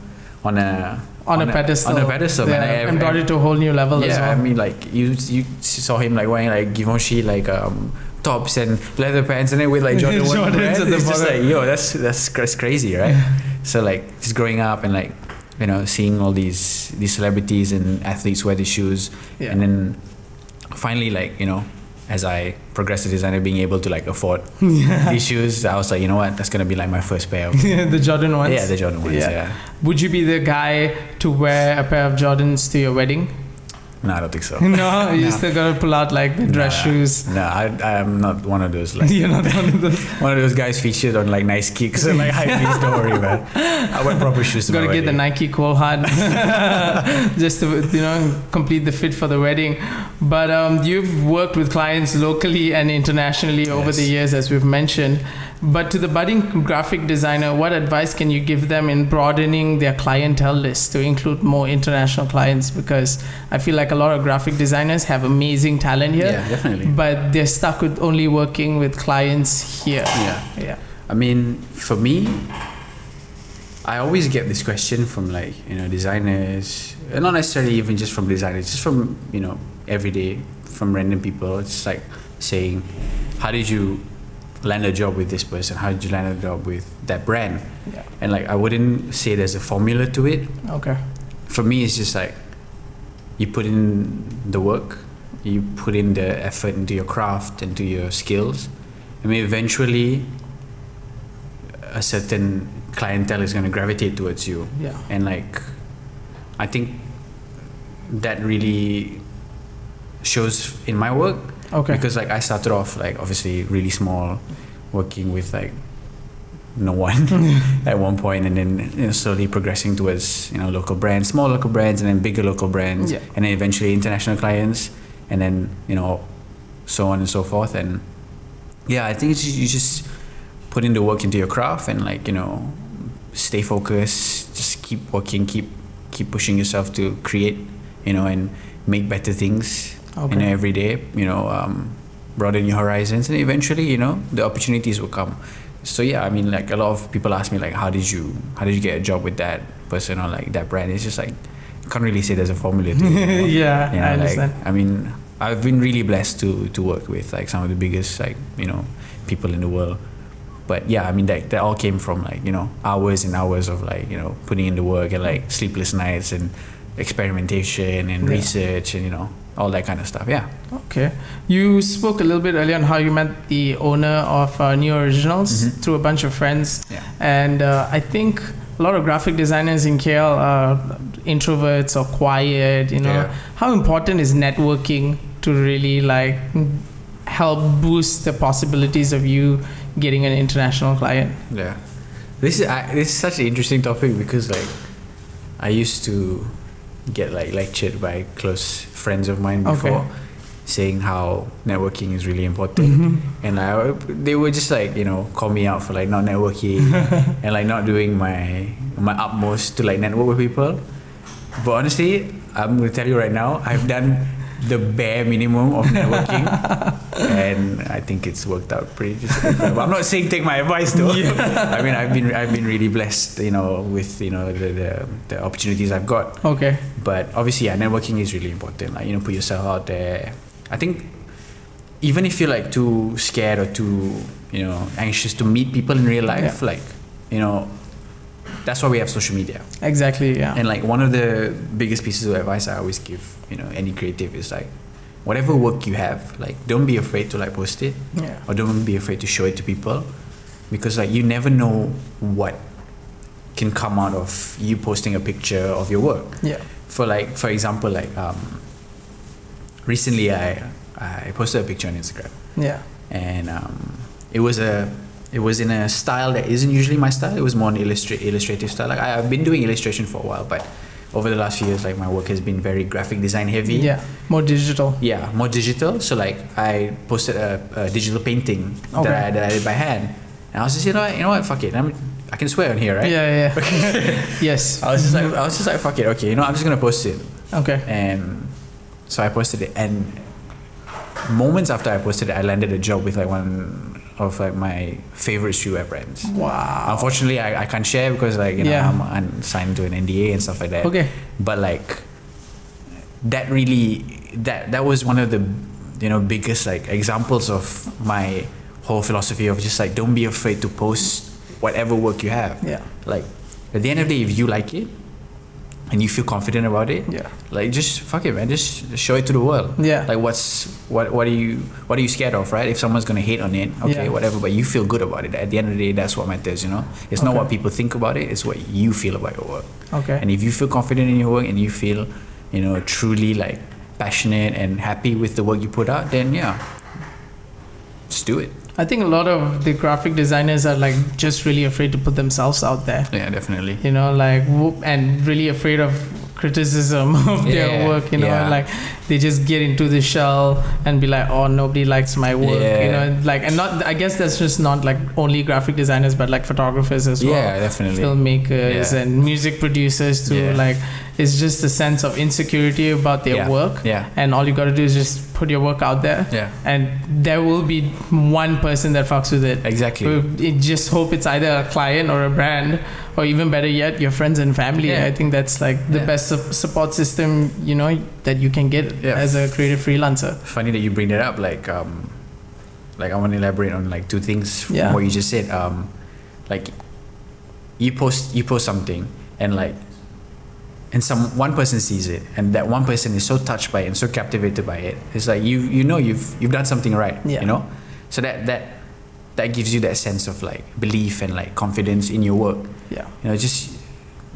Speaker 2: on a
Speaker 1: on, a pedestal.
Speaker 2: on a pedestal
Speaker 1: Yeah,
Speaker 2: man. I-
Speaker 1: and
Speaker 2: I-
Speaker 1: brought it to a whole new level as
Speaker 2: yeah,
Speaker 1: well.
Speaker 2: I mean, like you you saw him like wearing like Givenchy like um tops and leather pants, and then with like Jordan one
Speaker 1: Jordans
Speaker 2: brand. It's just like yo, that's that's that's crazy, right? so like just growing up and like you know seeing all these these celebrities and athletes wear these shoes,
Speaker 1: Yeah.
Speaker 2: and then finally like you know as I progressed as a designer, being able to like afford these shoes, I was like, you know what, that's gonna be like my first pair. Of,
Speaker 1: the Jordan ones.
Speaker 2: yeah, the Jordan ones.
Speaker 1: Yeah.
Speaker 2: Yeah.
Speaker 1: Would you be the guy to wear a pair of Jordans to your wedding?
Speaker 2: No, I don't think so.
Speaker 1: no, you
Speaker 2: No.
Speaker 1: still gotta pull out like the dress
Speaker 2: Nah.
Speaker 1: shoes.
Speaker 2: No, I I'm not one of those like
Speaker 1: You're not one of those.
Speaker 2: one of those guys featured on like nice kicks and like high heels. Don't worry, man. I wear proper shoes. To
Speaker 1: Gotta get the. Nike Cole Haan just to you know complete the fit for the wedding. But um, you've worked with clients locally and internationally over the years, as we've mentioned. But to the budding graphic designer, what advice can you give them in broadening their clientele list to include more international clients? Because I feel like a lot of graphic designers have amazing talent here,
Speaker 2: Yeah, definitely.
Speaker 1: but they're stuck with only working with clients here.
Speaker 2: Yeah.
Speaker 1: Yeah.
Speaker 2: I mean, for me, I always get this question from like you know designers, and not necessarily even just from designers, just from you know everyday from random people. It's like saying, "How did you land a job with this person? How did you land a job with that brand?"
Speaker 1: Yeah.
Speaker 2: And like I wouldn't say there's a formula to it.
Speaker 1: Okay.
Speaker 2: For me, it's just like you put in the work, you put in the effort into your craft, into your skills. I mean, eventually, a certain clientele is going to gravitate towards you,
Speaker 1: Yeah.
Speaker 2: and like, I think that really shows in my work
Speaker 1: Okay.
Speaker 2: because like I started off like obviously really small, working with like no one at one point, and then you know, slowly progressing towards you know local brands, small local brands, and then bigger local brands,
Speaker 1: Yeah.
Speaker 2: and then eventually international clients, and then you know so on and so forth. And yeah, I think it's just, you just put in the work into your craft and like you know stay focused, just keep working, keep keep pushing yourself to create, you know, and make better things
Speaker 1: Okay.
Speaker 2: you know, every day, you know, um, broaden your horizons, and eventually, you know, the opportunities will come. So yeah, I mean, like a lot of people ask me, like, how did you, how did you get a job with that person or like that brand? It's just like, I can't really say there's a formula to it. you know?
Speaker 1: yeah,
Speaker 2: You know,
Speaker 1: I
Speaker 2: like,
Speaker 1: understand.
Speaker 2: I mean, I've been really blessed to to work with like some of the biggest like you know people in the world. But yeah, I mean that that all came from like you know hours and hours of like you know putting in the work and like sleepless nights and experimentation and
Speaker 1: Yeah.
Speaker 2: research and you know all that kind of stuff. Yeah.
Speaker 1: Okay. You spoke a little bit earlier on how you met the owner of uh, New Originals
Speaker 2: Mhm.
Speaker 1: through a bunch of friends.
Speaker 2: Yeah.
Speaker 1: And uh, I think a lot of graphic designers in KL are introverts or quiet, you know.
Speaker 2: Yeah.
Speaker 1: How important is networking to really like help boost the possibilities of you getting an international client?
Speaker 2: Yeah, this is I, this is such an interesting topic because like I used to get like lectured by close friends of mine
Speaker 1: Okay.
Speaker 2: before, saying how networking is really important,
Speaker 1: Mm-hmm.
Speaker 2: and I, they would just like you know call me out for like not networking and like not doing my my utmost to like network with people. But honestly, I'm gonna tell you right now, I've done the bare minimum of networking, and I think it's worked out pretty. Just, but I'm not saying take my advice though. I mean, I've been I've been really blessed, you know, with you know the the, the opportunities I've got.
Speaker 1: Okay.
Speaker 2: But obviously, yeah, networking is really important. Like you know, put yourself out there. I think even if you're like too scared or too you know anxious to meet people in real life, like you know, that's why we have social media.
Speaker 1: Exactly. Yeah.
Speaker 2: And like one of the biggest pieces of advice I always give, you know, any creative is like, whatever work you have, like don't be afraid to like post it,
Speaker 1: yeah.
Speaker 2: or don't be afraid to show it to people, because like you never know what can come out of you posting a picture of your work.
Speaker 1: Yeah.
Speaker 2: For like, for example, like um, recently I I posted a picture on Instagram,
Speaker 1: Yeah.
Speaker 2: and um, it was a it was in a style that isn't usually my style. It was more an illustra- illustrative style. Like I, I've been doing illustration for a while, but over the last few years, like my work has been very graphic design heavy.
Speaker 1: Yeah. More digital.
Speaker 2: Yeah, more digital. So like I posted a, a digital painting
Speaker 1: Okay.
Speaker 2: that I that I did by hand, and I was just you know what, you know what, fuck it, I'm, I can swear on here, right?
Speaker 1: Yeah, yeah. yes.
Speaker 2: I was just like I was just like fuck it, okay, you know I'm just gonna post it,
Speaker 1: Okay.
Speaker 2: and so I posted it, and moments after I posted it, I landed a job with like one of like my favorite streetwear brands.
Speaker 1: Wow.
Speaker 2: Unfortunately, I, I can't share because like you know
Speaker 1: Yeah.
Speaker 2: I'm signed to an NDA and stuff like that.
Speaker 1: Okay.
Speaker 2: But like that really that that was one of the you know biggest like examples of my whole philosophy of just like don't be afraid to post whatever work you have.
Speaker 1: Yeah.
Speaker 2: Like at the end of the day, if you like it and you feel confident about it,
Speaker 1: Yeah.
Speaker 2: like just fuck it, man. Just show it to the world.
Speaker 1: Yeah.
Speaker 2: Like what's what what are you what are you scared of, right? If someone's gonna hate on it, okay,
Speaker 1: Yeah.
Speaker 2: whatever. But you feel good about it. At the end of the day, that's what matters. You know, it's not what people think about it. It's what you feel about your work.
Speaker 1: Okay.
Speaker 2: And if you feel confident in your work and you feel, you know, truly like passionate and happy with the work you put out, then yeah, just do it.
Speaker 1: I think a lot of the graphic designers are like just really afraid to put themselves out there.
Speaker 2: Yeah, definitely.
Speaker 1: You know, like whoop, and really afraid of criticism of their work. You know,
Speaker 2: yeah.
Speaker 1: like they just get into the shell and be like, oh, nobody likes my work.
Speaker 2: Yeah.
Speaker 1: You know, like and not. I guess that's just not like only graphic designers, but like photographers as well.
Speaker 2: Yeah, definitely.
Speaker 1: filmmakers
Speaker 2: Yeah.
Speaker 1: and music producers too.
Speaker 2: Yeah.
Speaker 1: Like it's just a sense of insecurity about their
Speaker 2: Yeah.
Speaker 1: work.
Speaker 2: Yeah.
Speaker 1: And all you gotta do is just put your work out there.
Speaker 2: Yeah.
Speaker 1: And there will be one person that fucks with it.
Speaker 2: Exactly.
Speaker 1: Just hope it's either a client or a brand, or even better yet, your friends and family.
Speaker 2: Yeah.
Speaker 1: I think that's like the
Speaker 2: Yeah.
Speaker 1: best su- support system you know that you can get as a creative freelancer.
Speaker 2: Funny that you bring that up. Like, um, like I want to elaborate on like two things from what you just said. Um, like, you post you post something and like, and some one person sees it and that one person is so touched by it and so captivated by it. It's like you you know you've you've done something right.
Speaker 1: Yeah.
Speaker 2: You know, so that that that gives you that sense of like belief and like confidence in your work.
Speaker 1: Yeah.
Speaker 2: you know just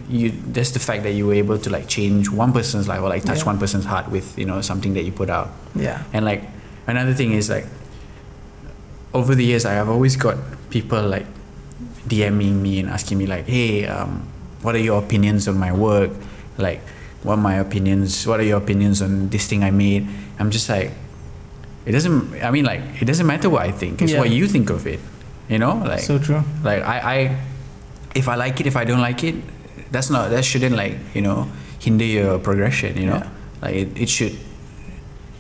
Speaker 2: you just the fact that you were able to like change one person's life or like touch
Speaker 1: Yeah.
Speaker 2: one person's heart with you know something that you put out
Speaker 1: Yeah.
Speaker 2: and like another thing is like over the years I have always got people like DMing me and asking me like hey um, what are your opinions on my work like what are my opinions what are your opinions on this thing I made I'm just like it doesn't I mean like it doesn't matter what I think it's
Speaker 1: Yeah.
Speaker 2: what you think of it you know like
Speaker 1: so true.
Speaker 2: like I, I if I like it if I don't like it that's not that shouldn't like you know hinder your progression you know
Speaker 1: Yeah.
Speaker 2: like it, it should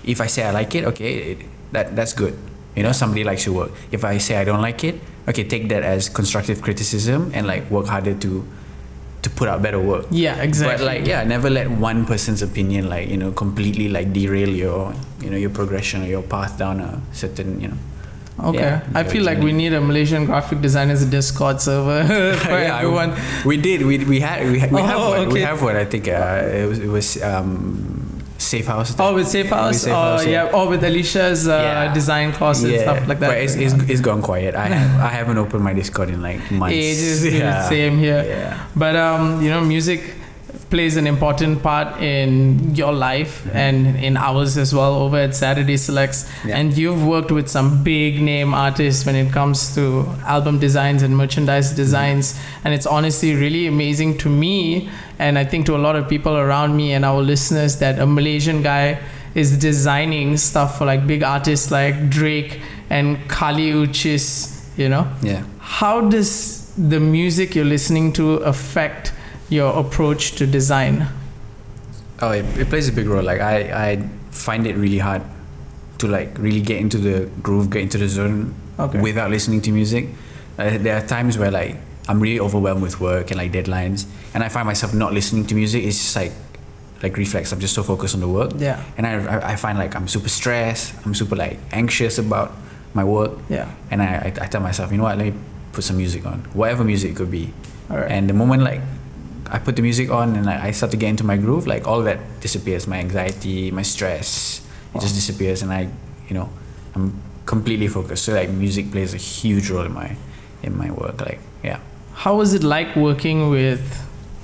Speaker 2: if I say I like it okay it, that that's good you know somebody likes your work if I say I don't like it okay take that as constructive criticism and like work harder to to put out better work
Speaker 1: Yeah. Exactly.
Speaker 2: but like yeah never let one person's opinion like you know completely like derail your you know your progression or your path down a certain you know
Speaker 1: Okay.
Speaker 2: Yeah,
Speaker 1: I feel like we need a Malaysian graphic designers Discord server for
Speaker 2: Yeah, I-
Speaker 1: everyone.
Speaker 2: We did. We, we had. We, ha- we have
Speaker 1: Oh,
Speaker 2: one. We have one. I think uh, it was. It was um, Safe House.
Speaker 1: Oh, with Safe House?
Speaker 2: Safe
Speaker 1: oh,
Speaker 2: House,
Speaker 1: yeah.
Speaker 2: yeah.
Speaker 1: Oh, with Alicia's uh,
Speaker 2: Yeah.
Speaker 1: design course and stuff like that.
Speaker 2: But it's, it's, it's gone quiet. I have, I haven't opened my Discord in like months.
Speaker 1: Ages,
Speaker 2: yeah.
Speaker 1: same here.
Speaker 2: Yeah.
Speaker 1: But um, you know, music plays an important part in your life mm-hmm. and in ours as well over at Saturday Selects.
Speaker 2: Yeah.
Speaker 1: And you've worked with some big name artists when it comes to album designs and merchandise mm-hmm. designs. And it's honestly really amazing to me and I think to a lot of people around me and our listeners that a Malaysian guy is designing stuff for like big artists like Drake and Kali Uchis, you know?
Speaker 2: Yeah.
Speaker 1: How does the music you're listening to affect your approach to design?
Speaker 2: Oh, it, it plays a big role. Like I, I find it really hard to like really get into the groove, get into the zone
Speaker 1: Okay.
Speaker 2: without listening to music. Uh, there are times where like I'm really overwhelmed with work and like deadlines, and I find myself not listening to music. It's just like like reflex. I'm just so focused on the work,
Speaker 1: Yeah.
Speaker 2: and I, I, find like I'm super stressed. I'm super like anxious about my work,
Speaker 1: Yeah.
Speaker 2: and I, I, I tell myself, you know what? Let me put some music on, whatever music it could be.
Speaker 1: All right.
Speaker 2: And the moment like I put the music on and I, I start to get into my groove, like all that disappears. My anxiety, my stress, it just disappears, and I, you know, I'm completely focused. So like music plays a huge role in my in my work. Like yeah,
Speaker 1: How was it like working with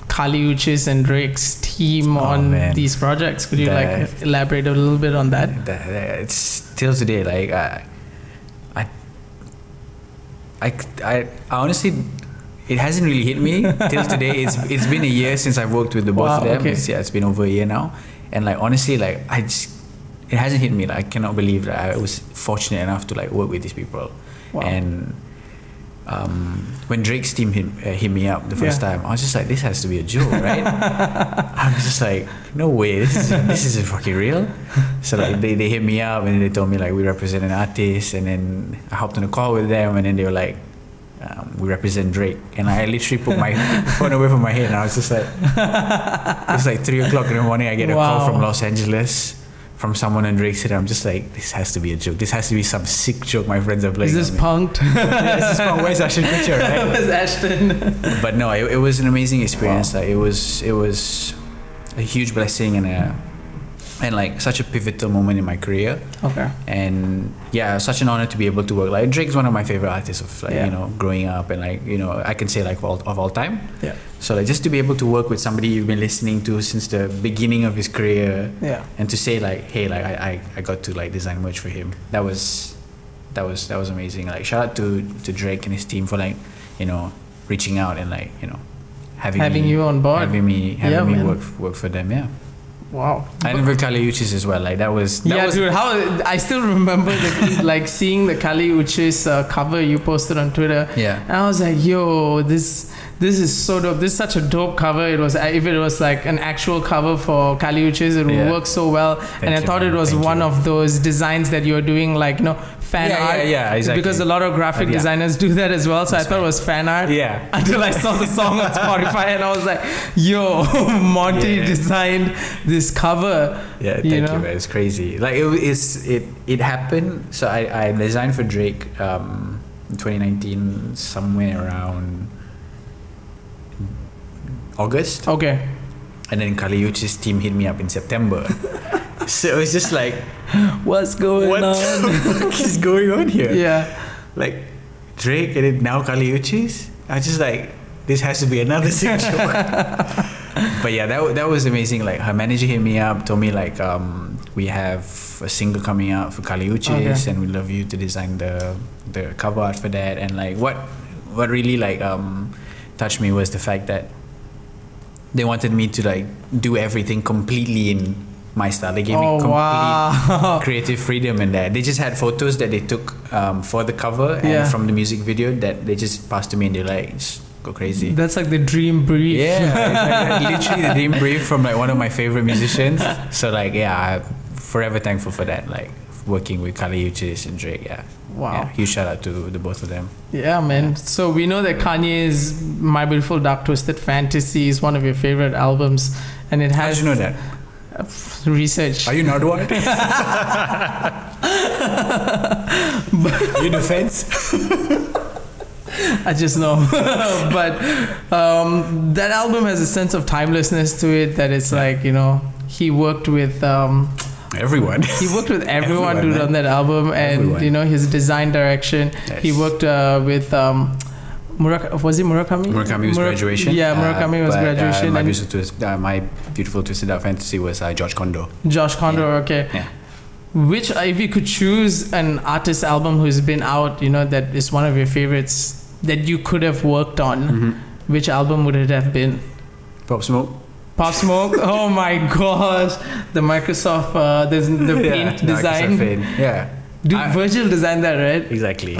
Speaker 1: Kali Uchis and Drake's team
Speaker 2: Oh,
Speaker 1: on
Speaker 2: man.
Speaker 1: these projects. Could you
Speaker 2: That-
Speaker 1: like elaborate a little bit on that?
Speaker 2: That, that- it's till today like I, I, I, I, I honestly, it hasn't really hit me till today. It's it's been a year since I've worked with the both
Speaker 1: Wow,
Speaker 2: of them.
Speaker 1: okay.
Speaker 2: It's, yeah, it's been over a year now, and like honestly, like I just, it hasn't hit me. Like I cannot believe that I was fortunate enough to like work with these people,
Speaker 1: Wow.
Speaker 2: and. Um, when Drake's team hit, uh, hit me up the first
Speaker 1: Yeah.
Speaker 2: time, I was just like, "This has to be a joke, right?" I was just like, "No way, this is this is fucking real." So like they, they hit me up and they told me like we represent an artist and then I hopped on a call with them and then they were like um, we represent Drake and I literally put my phone away from my head and I was just like it's like three o'clock in the morning I get a call from Los Angeles from someone in Drake City. I'm just like this has to be a joke. This has to be some sick joke my friends are playing
Speaker 1: Is this punked?
Speaker 2: Yeah, this is from West Ashton picture right?
Speaker 1: Was Ashton.
Speaker 2: but no, it, it was an amazing experience. Like it was, it was a huge blessing and a, and like such a pivotal moment in my career.
Speaker 1: Okay.
Speaker 2: And yeah, such an honor to be able to work. Like Drake's one of my favorite artists of like
Speaker 1: Yeah.
Speaker 2: you know growing up and like you know I can say like of all, of all time.
Speaker 1: Yeah.
Speaker 2: So like just to be able to work with somebody you've been listening to since the beginning of his career,
Speaker 1: Yeah.
Speaker 2: and to say like hey like I, I, I got to like design merch for him. That was that was that was amazing. Like shout out to to Drake and his team for like you know reaching out and like you know having
Speaker 1: Having
Speaker 2: me,
Speaker 1: you on board.
Speaker 2: having me having
Speaker 1: Yeah,
Speaker 2: me
Speaker 1: man.
Speaker 2: work work for them. Yeah,
Speaker 1: Wow.
Speaker 2: and with Kali Uchis as well. Like that was that
Speaker 1: yeah,
Speaker 2: was
Speaker 1: dude. How I still remember the, like seeing the Kali Uchis uh, cover you posted on Twitter,
Speaker 2: yeah.
Speaker 1: and I was like, "Yo, this this is so dope. This is such a dope cover. It was if it was like an actual cover for Kali Uchis, it would
Speaker 2: Yeah.
Speaker 1: work so well. and I
Speaker 2: you,
Speaker 1: thought it was
Speaker 2: Thank
Speaker 1: one
Speaker 2: you.
Speaker 1: of those designs that you're doing, like you know, fan
Speaker 2: Yeah, yeah,
Speaker 1: art.
Speaker 2: yeah, exactly.
Speaker 1: Because a lot of graphic
Speaker 2: Uh, yeah.
Speaker 1: designers do that as well. So
Speaker 2: That's
Speaker 1: I thought
Speaker 2: right.
Speaker 1: it was fan art.
Speaker 2: Yeah.
Speaker 1: Until I saw the song on Spotify, and I was like, "Yo, Monty
Speaker 2: Yeah.
Speaker 1: designed this cover."
Speaker 2: Yeah, thank
Speaker 1: You
Speaker 2: you, man. It's crazy. Like it, it's it it happened. So I, I designed for Drake um, in 2019, somewhere around August,
Speaker 1: Okay.
Speaker 2: and then Kali Uchis' team hit me up in September. so it was just like,
Speaker 1: What's going
Speaker 2: what
Speaker 1: on?
Speaker 2: the fuck is going on here?
Speaker 1: yeah.
Speaker 2: Like Drake and then now Kali Uchis. I was just like, this has to be another sick joke. but yeah, that that was amazing. Like her manager hit me up, told me like um, we have a single coming out for Kali Uchis,
Speaker 1: Okay.
Speaker 2: and we love you to design the the cover art for that. And like what what really like um, touched me was the fact that they wanted me to like do everything completely in my style. They gave me
Speaker 1: Oh
Speaker 2: complete
Speaker 1: wow.
Speaker 2: creative freedom in there. They just had photos that they took um, for the cover and
Speaker 1: Yeah.
Speaker 2: from the music video that they just passed to me and they're like, just go crazy.
Speaker 1: That's like the dream brief.
Speaker 2: yeah, like literally the dream brief from like one of my favorite musicians. So like, yeah, I'm forever thankful for that. Like working with Kali Uchis and Drake. Yeah,
Speaker 1: Wow.
Speaker 2: yeah, huge shout out to the both of them.
Speaker 1: Yeah, man. So we know that Kanye's My Beautiful Dark Twisted Fantasy is one of your favorite albums, and it has.
Speaker 2: How did
Speaker 1: has
Speaker 2: you know that?
Speaker 1: Research.
Speaker 2: Are you not one? you defense?
Speaker 1: I just know. but um, that album has a sense of timelessness to it that it's like you know he worked with. Um,
Speaker 2: Everyone.
Speaker 1: he worked with everyone,
Speaker 2: Everyone, man.
Speaker 1: on that album, and
Speaker 2: Everyone.
Speaker 1: you know his design direction. He worked uh, with. Um, Murak- was it Murakami?
Speaker 2: Murakami was
Speaker 1: Murak-
Speaker 2: graduation.
Speaker 1: Yeah,
Speaker 2: uh,
Speaker 1: Murakami was
Speaker 2: but, uh,
Speaker 1: graduation,
Speaker 2: my, beautiful twist, uh, my beautiful twisted out fantasy was uh, George Condo.
Speaker 1: Josh Condor. Okay.
Speaker 2: Yeah.
Speaker 1: Which, uh, if you could choose an artist album who's been out, you know, that is one of your favorites that you could have worked on,
Speaker 2: Mm-hmm.
Speaker 1: which album would it have been?
Speaker 2: Pop Smoke.
Speaker 1: Pop Smoke. oh my gosh, the Microsoft, uh, the, the paint
Speaker 2: no,
Speaker 1: design.
Speaker 2: Microsoft Paint. Yeah,
Speaker 1: Dude,
Speaker 2: I-
Speaker 1: Virgil designed that, right?
Speaker 2: exactly.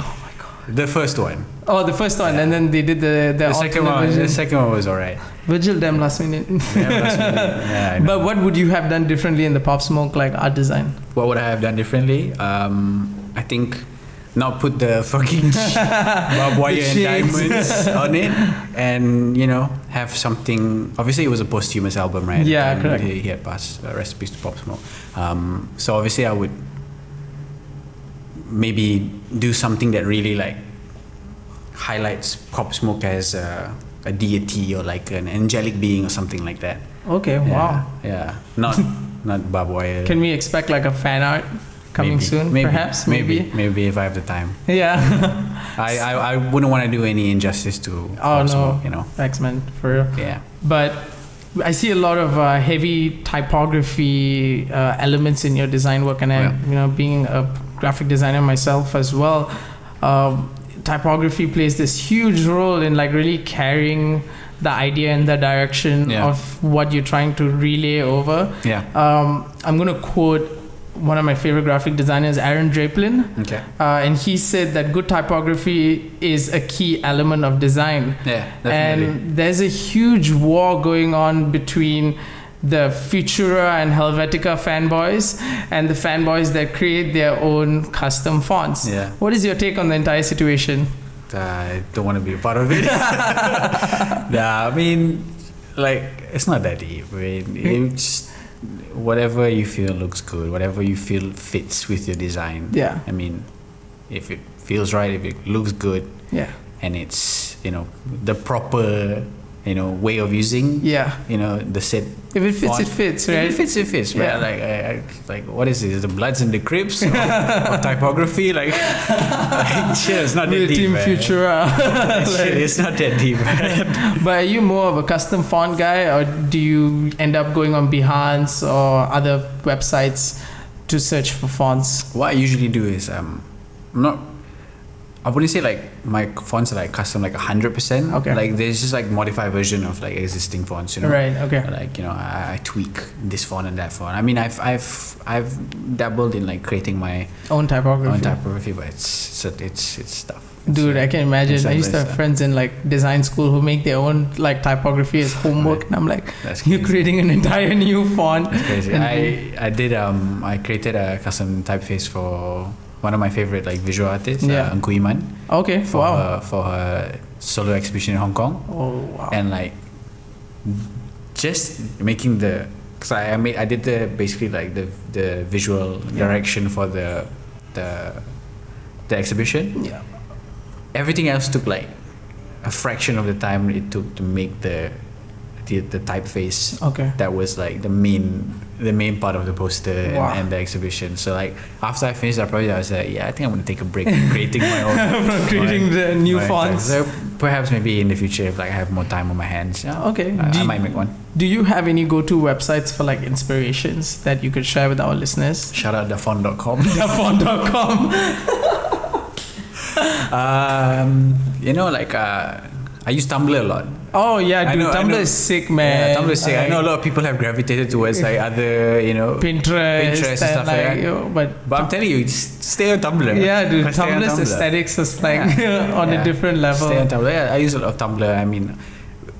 Speaker 2: The first one.
Speaker 1: Oh, the first one, and then they did the the,
Speaker 2: The second one.
Speaker 1: version.
Speaker 2: The second one was alright.
Speaker 1: Virgil, damn last minute.
Speaker 2: Yeah, last minute. yeah,
Speaker 1: but what would you have done differently in the Pop Smoke like art design?
Speaker 2: what would I have done differently? Um, I think not put the fucking barbed wire and diamonds on it, and you know have something. Obviously, it was a posthumous album, right?
Speaker 1: Yeah,
Speaker 2: And
Speaker 1: correct.
Speaker 2: He, he had passed. Uh, recipes to Pop Smoke. Um, so obviously, I would maybe do something that really like highlights Pop Smoke as a, a deity or like an angelic being or something like that.
Speaker 1: Okay,
Speaker 2: Yeah,
Speaker 1: wow.
Speaker 2: Yeah, not not barbed wire.
Speaker 1: Can we expect like a fan art coming
Speaker 2: maybe,
Speaker 1: soon,
Speaker 2: maybe,
Speaker 1: perhaps.
Speaker 2: maybe,
Speaker 1: Maybe.
Speaker 2: maybe if I have the time.
Speaker 1: Yeah.
Speaker 2: I, I, I wouldn't want to do any injustice to
Speaker 1: Oh, no.
Speaker 2: you know.
Speaker 1: X Men for real.
Speaker 2: Yeah.
Speaker 1: But I see a lot of uh, heavy typography uh, elements in your design work, and I,
Speaker 2: Yeah.
Speaker 1: you know, being a graphic designer myself as well, um, typography plays this huge role in like really carrying the idea and the direction
Speaker 2: Yeah.
Speaker 1: of what you're trying to relay over.
Speaker 2: Yeah.
Speaker 1: Um, I'm gonna quote one of my favorite graphic designers, Aaron Draplin,
Speaker 2: Okay.
Speaker 1: uh, and he said that good typography is a key element of design.
Speaker 2: Yeah, definitely.
Speaker 1: And there's a huge war going on between the Futura and Helvetica fanboys and the fanboys that create their own custom fonts.
Speaker 2: yeah.
Speaker 1: What is your take on the entire situation?
Speaker 2: I don't want to be a part of it. yeah, I mean, like, it's not that deep. I mean, it's hmm. whatever you feel looks good, whatever you feel fits with your design.
Speaker 1: Yeah,
Speaker 2: I mean, if it feels right, if it looks good,
Speaker 1: yeah,
Speaker 2: and it's, you know, the proper, you know, way of using,
Speaker 1: yeah.
Speaker 2: you know, the set.
Speaker 1: If it fits,
Speaker 2: Font.
Speaker 1: it fits, right If
Speaker 2: it fits, it fits,
Speaker 1: Yeah.
Speaker 2: man. Like, I, I, like, what is this? The Bloods and the Crips or, of typography? Like, like, shit, it's not that deep,
Speaker 1: Team
Speaker 2: man.
Speaker 1: Futura.
Speaker 2: Shit, it's not that deep, man.
Speaker 1: but are you more of a custom font guy, or do you end up going on Behance or other websites to search for fonts?
Speaker 2: what I usually do is um, I'm not. I wouldn't say like my fonts are like custom like hundred percent.
Speaker 1: Okay.
Speaker 2: Like there's just like modified version of like existing fonts, you know.
Speaker 1: Right. Okay.
Speaker 2: Like you know, I, I tweak this font and that font. I mean, I've I've I've dabbled in like creating my
Speaker 1: Own typography.
Speaker 2: own typography, but it's it's it's, it's tough.
Speaker 1: Dude, I can imagine. I used to have
Speaker 2: uh,
Speaker 1: friends in like design school who make their own like typography as homework, and I'm like,
Speaker 2: That's
Speaker 1: you're creating an entire new font.
Speaker 2: That's crazy.
Speaker 1: And-
Speaker 2: I I did um I created a custom typeface for one of my favorite like visual artists,
Speaker 1: Yeah.
Speaker 2: uh, Iman,
Speaker 1: Okay.
Speaker 2: for
Speaker 1: wow.
Speaker 2: her for her solo exhibition in Hong Kong.
Speaker 1: oh wow.
Speaker 2: and like just making the because I, I made I did the basically like the the visual
Speaker 1: Yeah.
Speaker 2: direction for the the the exhibition.
Speaker 1: yeah.
Speaker 2: Everything else took like a fraction of the time it took to make the the, the typeface
Speaker 1: Okay.
Speaker 2: that was like the main the main part of the poster
Speaker 1: Wow.
Speaker 2: and, and the exhibition. So like after I finished that project, I was like, yeah, I think I'm gonna take a break in creating my own
Speaker 1: From creating
Speaker 2: my-
Speaker 1: the new fonts.
Speaker 2: So perhaps maybe in the future, if like I have more time on my hands, yeah,
Speaker 1: Okay.
Speaker 2: I, I might make one.
Speaker 1: Do you have any go-to websites for like inspirations that you could share with our listeners?
Speaker 2: Shout out dafont.com.
Speaker 1: Dafont.com.
Speaker 2: um, you know, like uh, I use Tumblr a lot.
Speaker 1: Oh yeah, dude,
Speaker 2: know-
Speaker 1: Tumblr
Speaker 2: know.
Speaker 1: is sick, man.
Speaker 2: Yeah, Tumblr is sick. I know a lot of people have gravitated towards like other, you know,
Speaker 1: Pinterest,
Speaker 2: Pinterest and stuff like
Speaker 1: like,
Speaker 2: that.
Speaker 1: but
Speaker 2: but I'm telling you, stay on Tumblr.
Speaker 1: yeah, dude, Tumblr's
Speaker 2: Tumblr.
Speaker 1: aesthetics is like on
Speaker 2: Yeah.
Speaker 1: a different level.
Speaker 2: Stay on Tumblr. Yeah, I use a lot of Tumblr. I mean,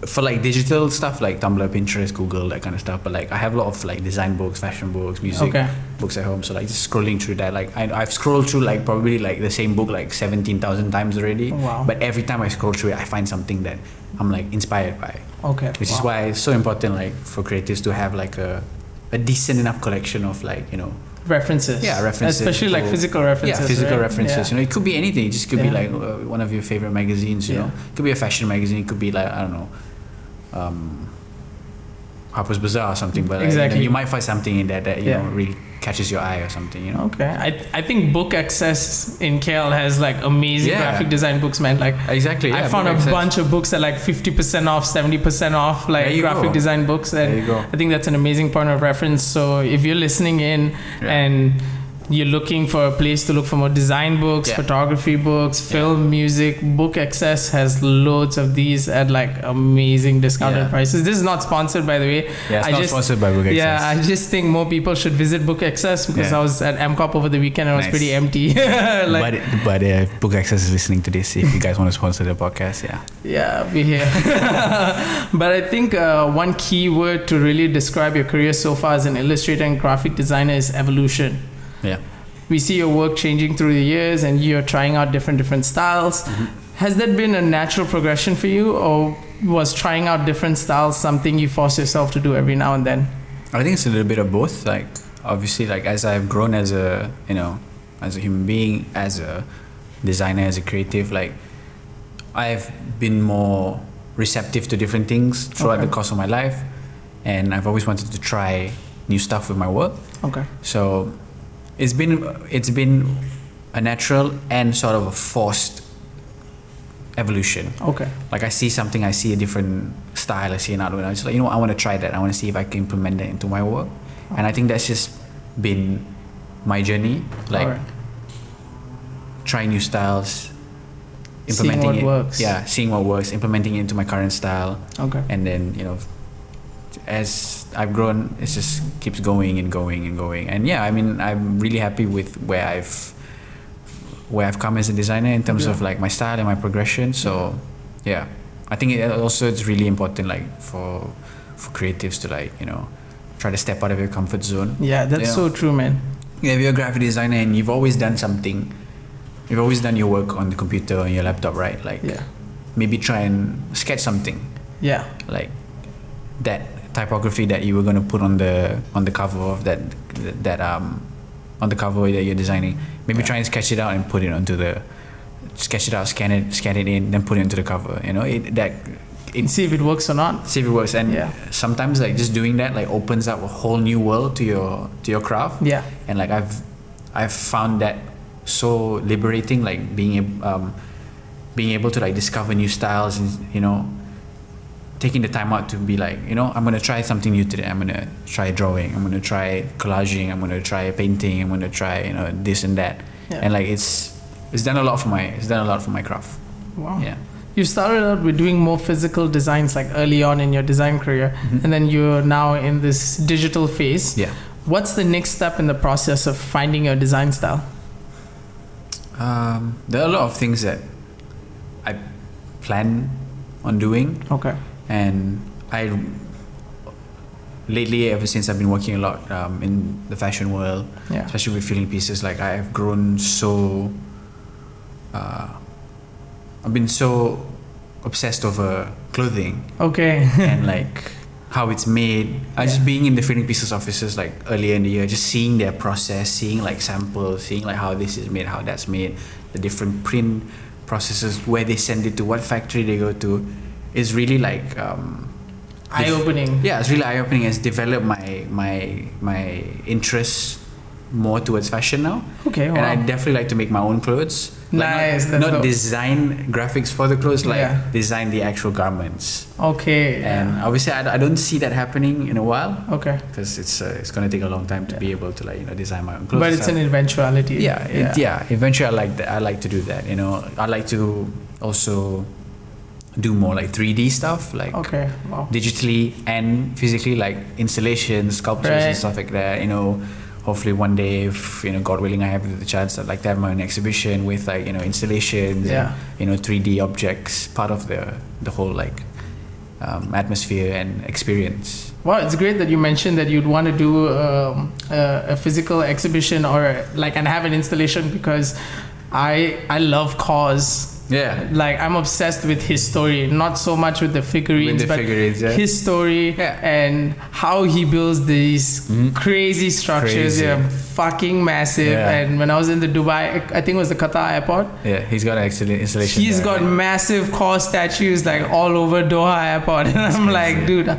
Speaker 2: for like digital stuff like Tumblr, Pinterest, Google, that kind of stuff. But like, I have a lot of like design books, fashion books, music
Speaker 1: Okay.
Speaker 2: books at home. So like, just scrolling through that. Like, I, I've scrolled through like probably like the same book like seventeen thousand times already.
Speaker 1: Wow.
Speaker 2: But every time I scroll through it, I find something that I'm like inspired by.
Speaker 1: Okay.
Speaker 2: Which is why it's so important like for creatives to have like a a decent enough collection of like you know
Speaker 1: references.
Speaker 2: Yeah, references
Speaker 1: Especially like physical references.
Speaker 2: yeah physical
Speaker 1: right?
Speaker 2: references
Speaker 1: Yeah.
Speaker 2: you know it could be anything it just could be like uh, one of your favorite magazines you
Speaker 1: Yeah.
Speaker 2: know it could be a fashion magazine it could be like I don't know um, Harper's Bazaar or something but like, you know, you, might find something in there that you
Speaker 1: Yeah.
Speaker 2: know really catches your eye or something you know
Speaker 1: Okay, I I think Book Access in KL has like amazing
Speaker 2: Yeah.
Speaker 1: graphic design books, man. Like
Speaker 2: exactly
Speaker 1: I found a
Speaker 2: access.
Speaker 1: bunch of books at like fifty percent off, seventy percent off, like graphic
Speaker 2: go.
Speaker 1: design books, and
Speaker 2: there you go
Speaker 1: I think that's an amazing point of reference. So if you're listening in
Speaker 2: Yeah.
Speaker 1: and you're looking for a place to look for more design books,
Speaker 2: Yeah.
Speaker 1: photography books, film, music, Book Access has loads of these at like amazing discounted
Speaker 2: Yeah.
Speaker 1: prices. This is not sponsored, by the way.
Speaker 2: yeah it's
Speaker 1: I
Speaker 2: not
Speaker 1: just-
Speaker 2: sponsored by Book Access
Speaker 1: Yeah, I just think more people should visit Book Access because
Speaker 2: Yeah.
Speaker 1: I was at MCOP over the weekend and it was pretty empty. like,
Speaker 2: but but uh, Book Access is listening to this if you guys want to sponsor the podcast yeah
Speaker 1: yeah, be here. but I think uh, one key word to really describe your career so far as an illustrator and graphic designer is evolution.
Speaker 2: Yeah
Speaker 1: We see your work changing through the years and you're trying out different different styles.
Speaker 2: Mm-hmm.
Speaker 1: Has that been a natural progression for you or was trying out different styles something you force yourself to do every now and then?
Speaker 2: I think it's a little bit of both. Like obviously, like as I've grown as a you know, as a human being, as a designer, as a creative, like I've been more receptive to different things throughout
Speaker 1: Okay.
Speaker 2: the course of my life, and I've always wanted to try new stuff with my work.
Speaker 1: Okay.
Speaker 2: So it's been it's been a natural and sort of a forced evolution.
Speaker 1: Okay.
Speaker 2: Like I see something, I see a different style, I see another one. I just like you know, I want to try that. I want to see if I can implement that into my work, and I think that's just been my journey. Like
Speaker 1: Alright.
Speaker 2: trying new styles,
Speaker 1: Seeing
Speaker 2: implementing
Speaker 1: what
Speaker 2: it.
Speaker 1: works.
Speaker 2: Yeah, seeing what works, implementing it into my current style,
Speaker 1: Okay.
Speaker 2: and then you know, as I've grown, it just keeps going and going and going. And yeah, I mean, I'm really happy with where I've where I've come as a designer in terms
Speaker 1: Yeah.
Speaker 2: of like my style and my progression. So yeah, I think it also it's really important like for for creatives to like you know try to step out of your comfort zone.
Speaker 1: Yeah, that's so true, man.
Speaker 2: Yeah, if you're a graphic designer and you've always done something, you've always done your work on the computer on your laptop, right? Like
Speaker 1: Yeah.
Speaker 2: maybe try and sketch something
Speaker 1: Yeah.
Speaker 2: like that typography that you were going to put on the on the cover of that that um on the cover that you're designing maybe
Speaker 1: Yeah.
Speaker 2: try and sketch it out and put it onto the sketch it out scan it scan it in then put it into the cover you know it that
Speaker 1: And see if it works or not.
Speaker 2: see if it works and
Speaker 1: Yeah.
Speaker 2: sometimes like just doing that like opens up a whole new world to your to your craft
Speaker 1: Yeah.
Speaker 2: and like I've I've found that so liberating like being um, being able to like discover new styles and you know taking the time out to be like you know I'm gonna try something new today I'm gonna try drawing I'm gonna try collaging I'm gonna try painting I'm gonna try you know this and that
Speaker 1: Yeah.
Speaker 2: and like it's it's done a lot for my it's done a lot for my craft
Speaker 1: Wow.
Speaker 2: yeah
Speaker 1: You started out with doing more physical designs like early on in your design career,
Speaker 2: Mhm.
Speaker 1: and then you're now in this digital phase.
Speaker 2: yeah
Speaker 1: What's the next step in the process of finding your design style?
Speaker 2: um, there are a lot of things that I plan on doing
Speaker 1: Okay.
Speaker 2: And I lately ever since I've been working a lot um, in the fashion world
Speaker 1: Yeah.
Speaker 2: especially with filling pieces like I have grown so uh, I've been so obsessed over clothing
Speaker 1: Okay.
Speaker 2: and like how it's made I just being in the filling pieces offices like earlier in the year just seeing their process seeing like samples seeing like how this is made how that's made the different print processes where they send it to what factory they go to is really like um,
Speaker 1: Eye opening.
Speaker 2: yeah, it's really eye opening. It's developed my my my interest more towards fashion now,
Speaker 1: Okay.
Speaker 2: and I definitely like to make my own clothes. Like,
Speaker 1: Nice,
Speaker 2: Not, not design graphics for the clothes, like
Speaker 1: Yeah.
Speaker 2: design the actual garments.
Speaker 1: Okay.
Speaker 2: And
Speaker 1: yeah.
Speaker 2: obviously, I, I don't see that happening in a while
Speaker 1: Okay.
Speaker 2: because it's uh, it's gonna take a long time to
Speaker 1: Yeah.
Speaker 2: be able to like you know design my own clothes.
Speaker 1: But it's
Speaker 2: So-
Speaker 1: an eventuality.
Speaker 2: yeah, it, yeah. Eventually, I like that. I like to do that. You know, I like to also do more like 3D stuff, like
Speaker 1: Okay. Wow.
Speaker 2: digitally and physically, like installations, sculptures,
Speaker 1: Right.
Speaker 2: and stuff like that. You know, hopefully one day, if you know, God willing, I have the chance, I'd like to have my own exhibition with like you know installations,
Speaker 1: Yeah.
Speaker 2: and, you know, three D objects, part of the the whole like um, atmosphere and experience.
Speaker 1: Wow, it's great that you mentioned that you'd want to do um, a, a physical exhibition or like and have an installation because I I love KAWS.
Speaker 2: Yeah,
Speaker 1: Like I'm obsessed with his story, not so much with the figurines,
Speaker 2: with the
Speaker 1: but
Speaker 2: figurines. Yeah.
Speaker 1: his story
Speaker 2: Yeah.
Speaker 1: and how he builds these
Speaker 2: Mhm.
Speaker 1: crazy structures.
Speaker 2: Crazy.
Speaker 1: Yeah, fucking massive.
Speaker 2: Yeah.
Speaker 1: And when I was in the Dubai, I think it was the Qatar airport.
Speaker 2: yeah, he's got an excellent installation.
Speaker 1: He's
Speaker 2: there.
Speaker 1: got massive KAWS statues like all over Doha airport, and I'm like, dude,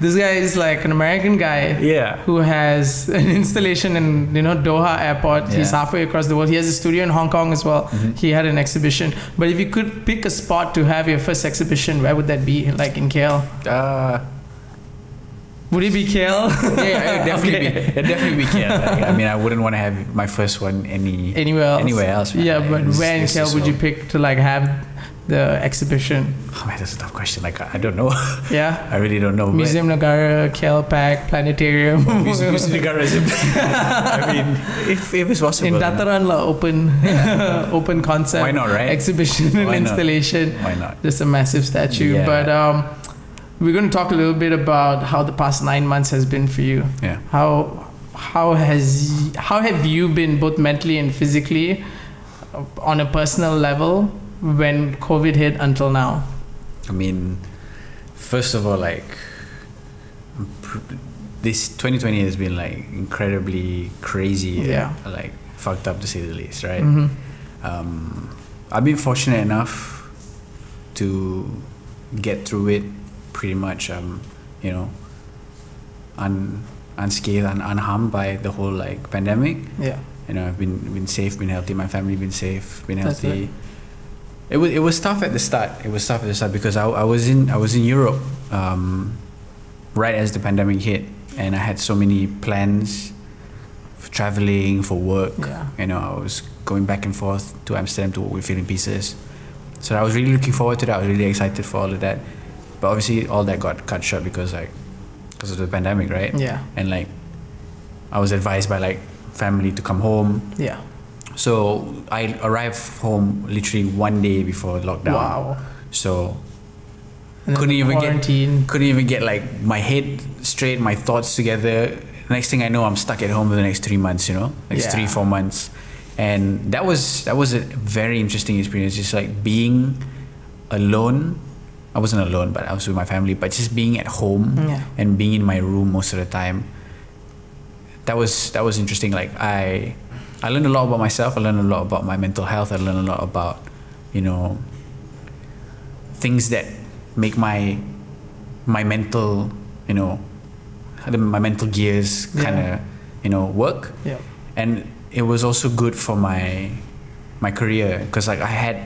Speaker 1: this guy is like an American guy
Speaker 2: yeah.
Speaker 1: who has an installation in you know Doha airport. He's halfway across the world. He has a studio in Hong Kong as well.
Speaker 2: Mhm.
Speaker 1: He had an exhibition. But if you could pick a spot to have your first exhibition, where would that be? Like in KL?
Speaker 2: Uh,
Speaker 1: Would it be KL?
Speaker 2: yeah, yeah, it'd definitely
Speaker 1: Okay.
Speaker 2: be, it'd definitely be KL. Like, I mean, I wouldn't want to have my first one any
Speaker 1: Anywhere else?
Speaker 2: anywhere else.
Speaker 1: Yeah, but
Speaker 2: it's-
Speaker 1: where in KL would
Speaker 2: so-
Speaker 1: you pick to like have the exhibition?
Speaker 2: Oh man, that's a tough question. Like I I don't know.
Speaker 1: Yeah.
Speaker 2: I really don't know.
Speaker 1: Museum Negara, KL Pack, Planetarium.
Speaker 2: Museum, Museum Negara is- I mean, if, if it's possible.
Speaker 1: in Dataran la open open concept
Speaker 2: Why not, right?
Speaker 1: exhibition and
Speaker 2: not?
Speaker 1: installation
Speaker 2: Why not?
Speaker 1: just a massive statue
Speaker 2: Yeah.
Speaker 1: but um we're going to talk a little bit about how the past nine months has been for you
Speaker 2: Yeah.
Speaker 1: how how has how have you been both mentally and physically uh, on a personal level when covid hit until now
Speaker 2: I mean, first of all, like this 2020 has been like incredibly crazy. and,
Speaker 1: Yeah.
Speaker 2: like fucked up to say the least, right?
Speaker 1: Mhm.
Speaker 2: um, I've been fortunate enough to get through it pretty much, um, you know, un, unscathed and unharmed by the whole like pandemic.
Speaker 1: yeah
Speaker 2: You know, I've been been safe, been healthy. My family been safe, been healthy. It was it was tough at the start. It was tough at the start because I, I was in I was in Europe, um, right as the pandemic hit, and I had so many plans for traveling for work.
Speaker 1: Yeah.
Speaker 2: You know, I was going back and forth to Amsterdam to work with Filling Pieces. So I was really looking forward to that. I was really excited for all of that. But obviously, all that got cut short because like because of the pandemic, right?
Speaker 1: Yeah.
Speaker 2: And like, I was advised by like family to come home.
Speaker 1: Yeah.
Speaker 2: So I arrived home literally one day before lockdown.
Speaker 1: Wow.
Speaker 2: So Couldn't even get- couldn't even get like my head straight, my thoughts together. Next thing I know, I'm stuck at home for the next three months. You know, next
Speaker 1: Yeah.
Speaker 2: three four months, and that was that was a very interesting experience. Just like being alone. I wasn't alone, but I was with my family. But just being at home
Speaker 1: Yeah.
Speaker 2: and being in my room most of the time. That was that was interesting. Like I, I learned a lot about myself. I learned a lot about my mental health. I learned a lot about, you know, things that make my my mental you know my mental gears kind of you know work
Speaker 1: Yeah.
Speaker 2: and it was also good for my my career because like i had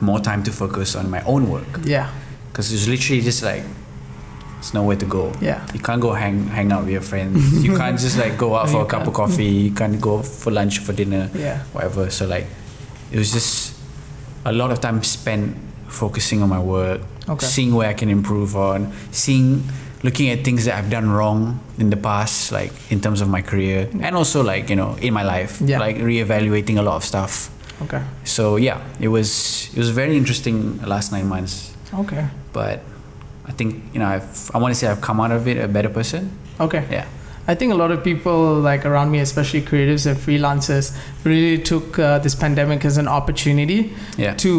Speaker 2: more time to focus on my own work
Speaker 1: Yeah.
Speaker 2: because it's literally just like it's nowhere to go
Speaker 1: Yeah.
Speaker 2: you can't go hang hang out with your friends you can't just like go out
Speaker 1: No,
Speaker 2: for a cup of
Speaker 1: can't.
Speaker 2: coffee you can't go for lunch for dinner
Speaker 1: Yeah.
Speaker 2: whatever. So like, it was just a lot of time spent focusing on my work,
Speaker 1: Okay.
Speaker 2: seeing where I can improve on, seeing, looking at things that I've done wrong in the past, like in terms of my career, and also like you know in my life,
Speaker 1: Yeah.
Speaker 2: like reevaluating a lot of stuff.
Speaker 1: Okay.
Speaker 2: So yeah, it was it was very interesting last nine months,
Speaker 1: Okay.
Speaker 2: but I think you know I've I want to say I've come out of it a better person.
Speaker 1: Okay.
Speaker 2: Yeah.
Speaker 1: I think a lot of people like around me, especially creatives and freelancers, really took uh, this pandemic as an opportunity
Speaker 2: Yeah.
Speaker 1: to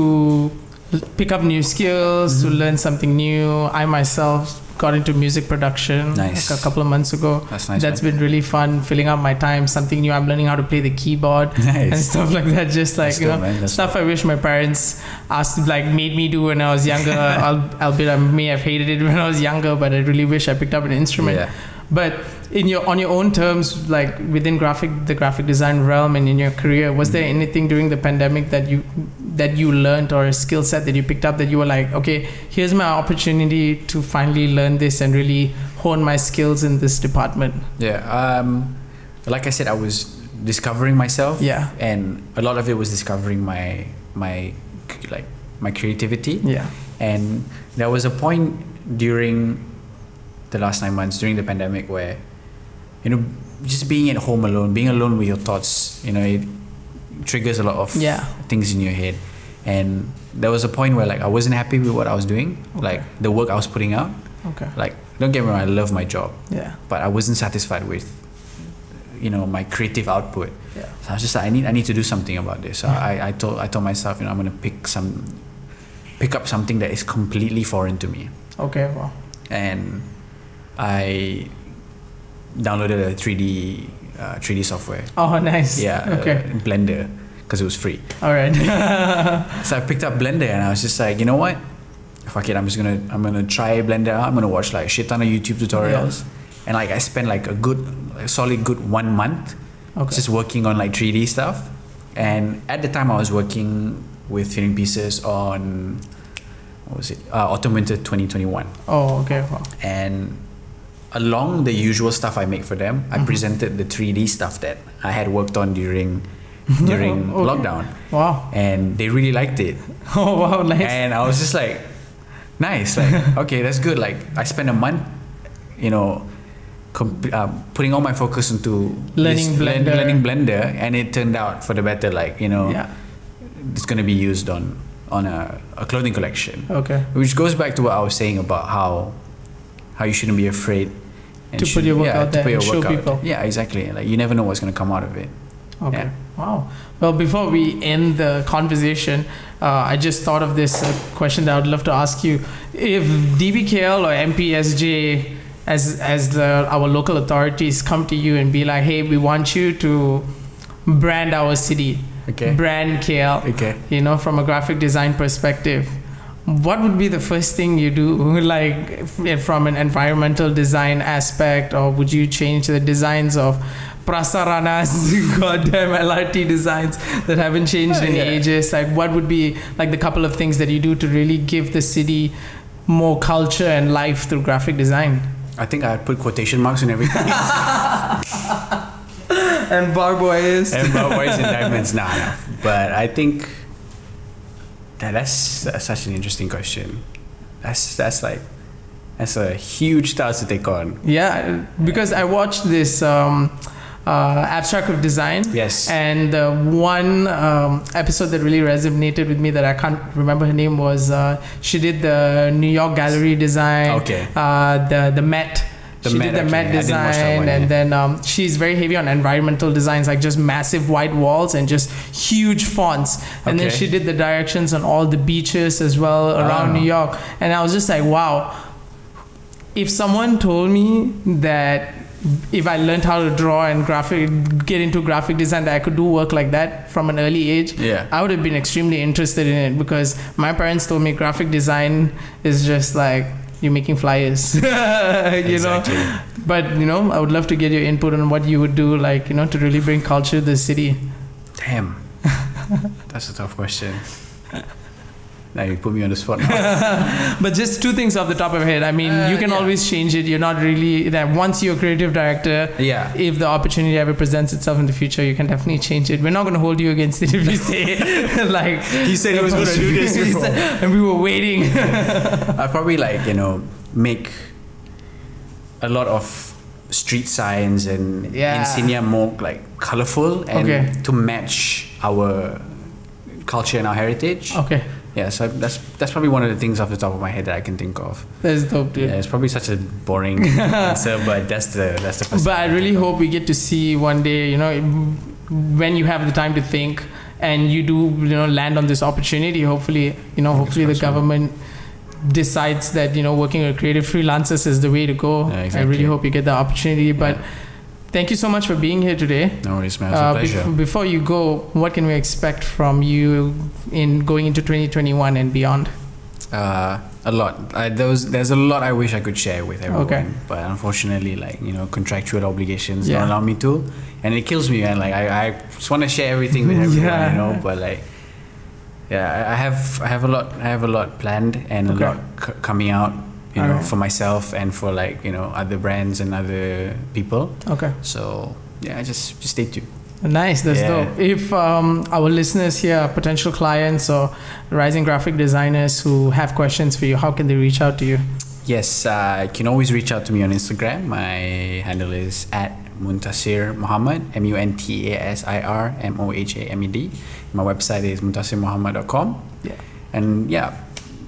Speaker 1: pick up new skills, to
Speaker 2: Mhm.
Speaker 1: learn something new. I myself got into music production
Speaker 2: Nice.
Speaker 1: like a couple of months ago.
Speaker 2: That's nice.
Speaker 1: That's
Speaker 2: man.
Speaker 1: been really fun, filling up my time, something new. I'm learning how to play the keyboard and stuff like that. Just like,
Speaker 2: That's
Speaker 1: you know, stuff I wish my parents asked, like, made me do when I was younger. I'll, albeit I may have hated it when I was younger, but I really wish I picked up an instrument
Speaker 2: Yeah.
Speaker 1: but in your on your own terms like within graphic the graphic design realm and in your career was there anything during the pandemic that you that you learned or a skill set that you picked up that you were like okay here's my opportunity to finally learn this and really hone my skills in this department
Speaker 2: Yeah. Um, like I said, I was discovering myself.
Speaker 1: yeah
Speaker 2: And a lot of it was discovering my my like my creativity.
Speaker 1: yeah
Speaker 2: And there was a point during the last nine months during the pandemic where, you know, just being at home alone, being alone with your thoughts, you know, it triggers a lot of
Speaker 1: Yeah.
Speaker 2: things in your head. And there was a point where like I wasn't happy with what I was doing,
Speaker 1: Okay.
Speaker 2: like the work I was putting out.
Speaker 1: okay
Speaker 2: Like don't get me wrong, I love my job
Speaker 1: yeah
Speaker 2: but I wasn't satisfied with you know my creative output.
Speaker 1: yeah
Speaker 2: So I was just like I need I need to do something about this. So
Speaker 1: Yeah.
Speaker 2: I, I told I told myself you know I'm gonna pick some pick up something that is completely foreign to me,
Speaker 1: okay well
Speaker 2: and I downloaded a 3D uh, 3D software.
Speaker 1: oh nice
Speaker 2: Yeah,
Speaker 1: okay
Speaker 2: uh, Blender because it was free.
Speaker 1: all right
Speaker 2: So I picked up Blender and I was just like, you know what? Fuck it, I'm just gonna I'm gonna try Blender out. I'm gonna watch like shit ton of YouTube tutorials. And like I spent like a good a solid good one month
Speaker 1: okay
Speaker 2: just working on like 3D stuff. And at the time I was working with Filling Pieces on what was it? Uh, Autumn Winter 2021.
Speaker 1: oh okay well
Speaker 2: And along the usual stuff I make for them, I
Speaker 1: Mhm.
Speaker 2: presented the 3D stuff that I had worked on during during
Speaker 1: Okay.
Speaker 2: lockdown.
Speaker 1: wow
Speaker 2: And they really liked it.
Speaker 1: oh wow nice
Speaker 2: and I was just like, nice, like okay, that's good. Like I spent a month, you know, com- uh, putting all my focus into
Speaker 1: Learning Blender.
Speaker 2: learning Blender, and it turned out for the better. Like you know,
Speaker 1: yeah
Speaker 2: it's gonna be used on on a, a clothing collection,
Speaker 1: okay
Speaker 2: which goes back to what I was saying about how how you shouldn't be afraid.
Speaker 1: To put your work
Speaker 2: yeah,
Speaker 1: out
Speaker 2: to
Speaker 1: there and show
Speaker 2: work out.
Speaker 1: people.
Speaker 2: Yeah, exactly. Like you never know what's gonna come out of it.
Speaker 1: Okay.
Speaker 2: Yeah.
Speaker 1: Wow. Well, before we end the conversation, uh, I just thought of this uh, question that I would love to ask you. If DBKL or MPSJ, as as the our local authorities come to you and be like, "Hey, we want you to brand our city,
Speaker 2: Okay.
Speaker 1: brand KL,"
Speaker 2: Okay.
Speaker 1: you know, from a graphic design perspective, what would be the first thing you do, like from an environmental design aspect, or would you change the designs of Prasarana's goddamn LRT designs that haven't changed oh, in
Speaker 2: Yeah.
Speaker 1: ages. Like, what would be like the couple of things that you do to really give the city more culture and life through graphic design?
Speaker 2: I think I'd put quotation marks on everything.
Speaker 1: And barbed wires.
Speaker 2: and but boys and diamonds, nah, nah. But I think that that's, that's such an interesting question. That's that's like that's a huge task to take on.
Speaker 1: Yeah, because I watched this um, uh, abstract of design.
Speaker 2: Yes.
Speaker 1: And the one um, episode that really resonated with me that I can't remember her name was uh, she did the New York gallery design.
Speaker 2: Okay.
Speaker 1: Uh, the the Met.
Speaker 2: The
Speaker 1: she did the
Speaker 2: okay.
Speaker 1: Met
Speaker 2: I didn't watch that
Speaker 1: design,
Speaker 2: one,
Speaker 1: and
Speaker 2: yeah.
Speaker 1: then um, she's very heavy on environmental designs, like just massive white walls and just huge fonts. And then she did the directions on all the beaches as well around
Speaker 2: Ah.
Speaker 1: New York, and I was just like, wow. If someone told me that if I learned how to draw and graphic, get into graphic design, that I could do work like that from an early age,
Speaker 2: Yeah.
Speaker 1: I would have been extremely interested in it because my parents told me graphic design is just like you're making flyers, you
Speaker 2: Exactly.
Speaker 1: know. But you know, I would love to get your input on what you would do, like you know, to really bring culture to the city.
Speaker 2: Damn. That's a tough question. Now you put me on the spot.
Speaker 1: But just two things off the top of my head. I mean,
Speaker 2: Uh,
Speaker 1: you can
Speaker 2: yeah.
Speaker 1: always change it. You're not really that once you're a creative director.
Speaker 2: yeah.
Speaker 1: If the opportunity ever presents itself in the future, you can definitely change it. We're not going to hold you against it if you say like
Speaker 2: He said he was gonna do this before.
Speaker 1: said- and we were waiting.
Speaker 2: I'd probably like you know make a lot of street signs and
Speaker 1: Yeah.
Speaker 2: insignia more like colorful and
Speaker 1: Okay.
Speaker 2: to match our culture and our heritage.
Speaker 1: okay,
Speaker 2: Yeah, so that's that's probably one of the things off the top of my head that I can think of.
Speaker 1: that's dope, dude.
Speaker 2: Yeah, it's probably such a boring answer, but that's the that's the. first
Speaker 1: But I really hope we get to see one day, you know, when you have the time to think and you do, you know, land on this opportunity. Hopefully, you know, hopefully the government decides that you know working with creative freelancers is the way to go.
Speaker 2: Yeah,
Speaker 1: I really hope you get the opportunity. But
Speaker 2: Yeah.
Speaker 1: Thank you so much for being here today.
Speaker 2: No worries, man. It's a
Speaker 1: Uh,
Speaker 2: pleasure.
Speaker 1: bef- before you go, what can we expect from you in going into 2021 and beyond?
Speaker 2: Uh, a lot. I, there was, there's a lot I wish I could share with everyone,
Speaker 1: Okay.
Speaker 2: but unfortunately, like you know, contractual obligations
Speaker 1: Yeah.
Speaker 2: don't allow me to, and it kills me. Man, like I, I just want to share everything with everyone,
Speaker 1: Yeah.
Speaker 2: you know, but like, yeah, I- I have, I have a lot, I have a lot planned and
Speaker 1: Okay.
Speaker 2: a lot c- coming out, you know,
Speaker 1: Alright.
Speaker 2: for myself and for like you know other brands and other people.
Speaker 1: Okay.
Speaker 2: So yeah, just just stay tuned.
Speaker 1: Nice, that's
Speaker 2: Yeah.
Speaker 1: dope. If um, our listeners here are potential clients or rising graphic designers who have questions for you, how can they reach out to you?
Speaker 2: Yes, uh, you can always reach out to me on Instagram. My handle is at Muntasir Mohamed, M U N T A S I R M O H A M E D. My website is muntasirmohamed.com.
Speaker 1: Yeah.
Speaker 2: And yeah,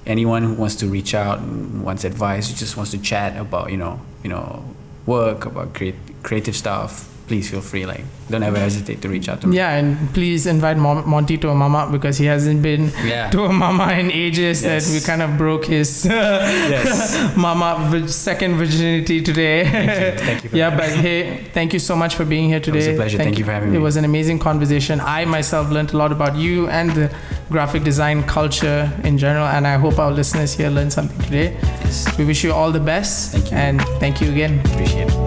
Speaker 2: anyone who wants to reach out, and wants advice, who just wants to chat about, you know, you know, work, about create, creative stuff, please feel free. Like, don't ever hesitate to reach out to me.
Speaker 1: Yeah, and please invite Mon- Monty to a mamak because he hasn't been
Speaker 2: Yeah.
Speaker 1: to a mamak in ages.
Speaker 2: Yes.
Speaker 1: That we kind of broke his
Speaker 2: yes.
Speaker 1: mamak second virginity today.
Speaker 2: Thank you. Thank you
Speaker 1: yeah,
Speaker 2: that.
Speaker 1: but hey, thank you so much for being here today.
Speaker 2: It was a pleasure. Thank you for having me.
Speaker 1: It was an amazing conversation. I myself learned a lot about you and the graphic design culture in general, and I hope our listeners here learned something today.
Speaker 2: Yes.
Speaker 1: We wish you all the best.
Speaker 2: Thank you.
Speaker 1: And thank you again.
Speaker 2: Appreciate it.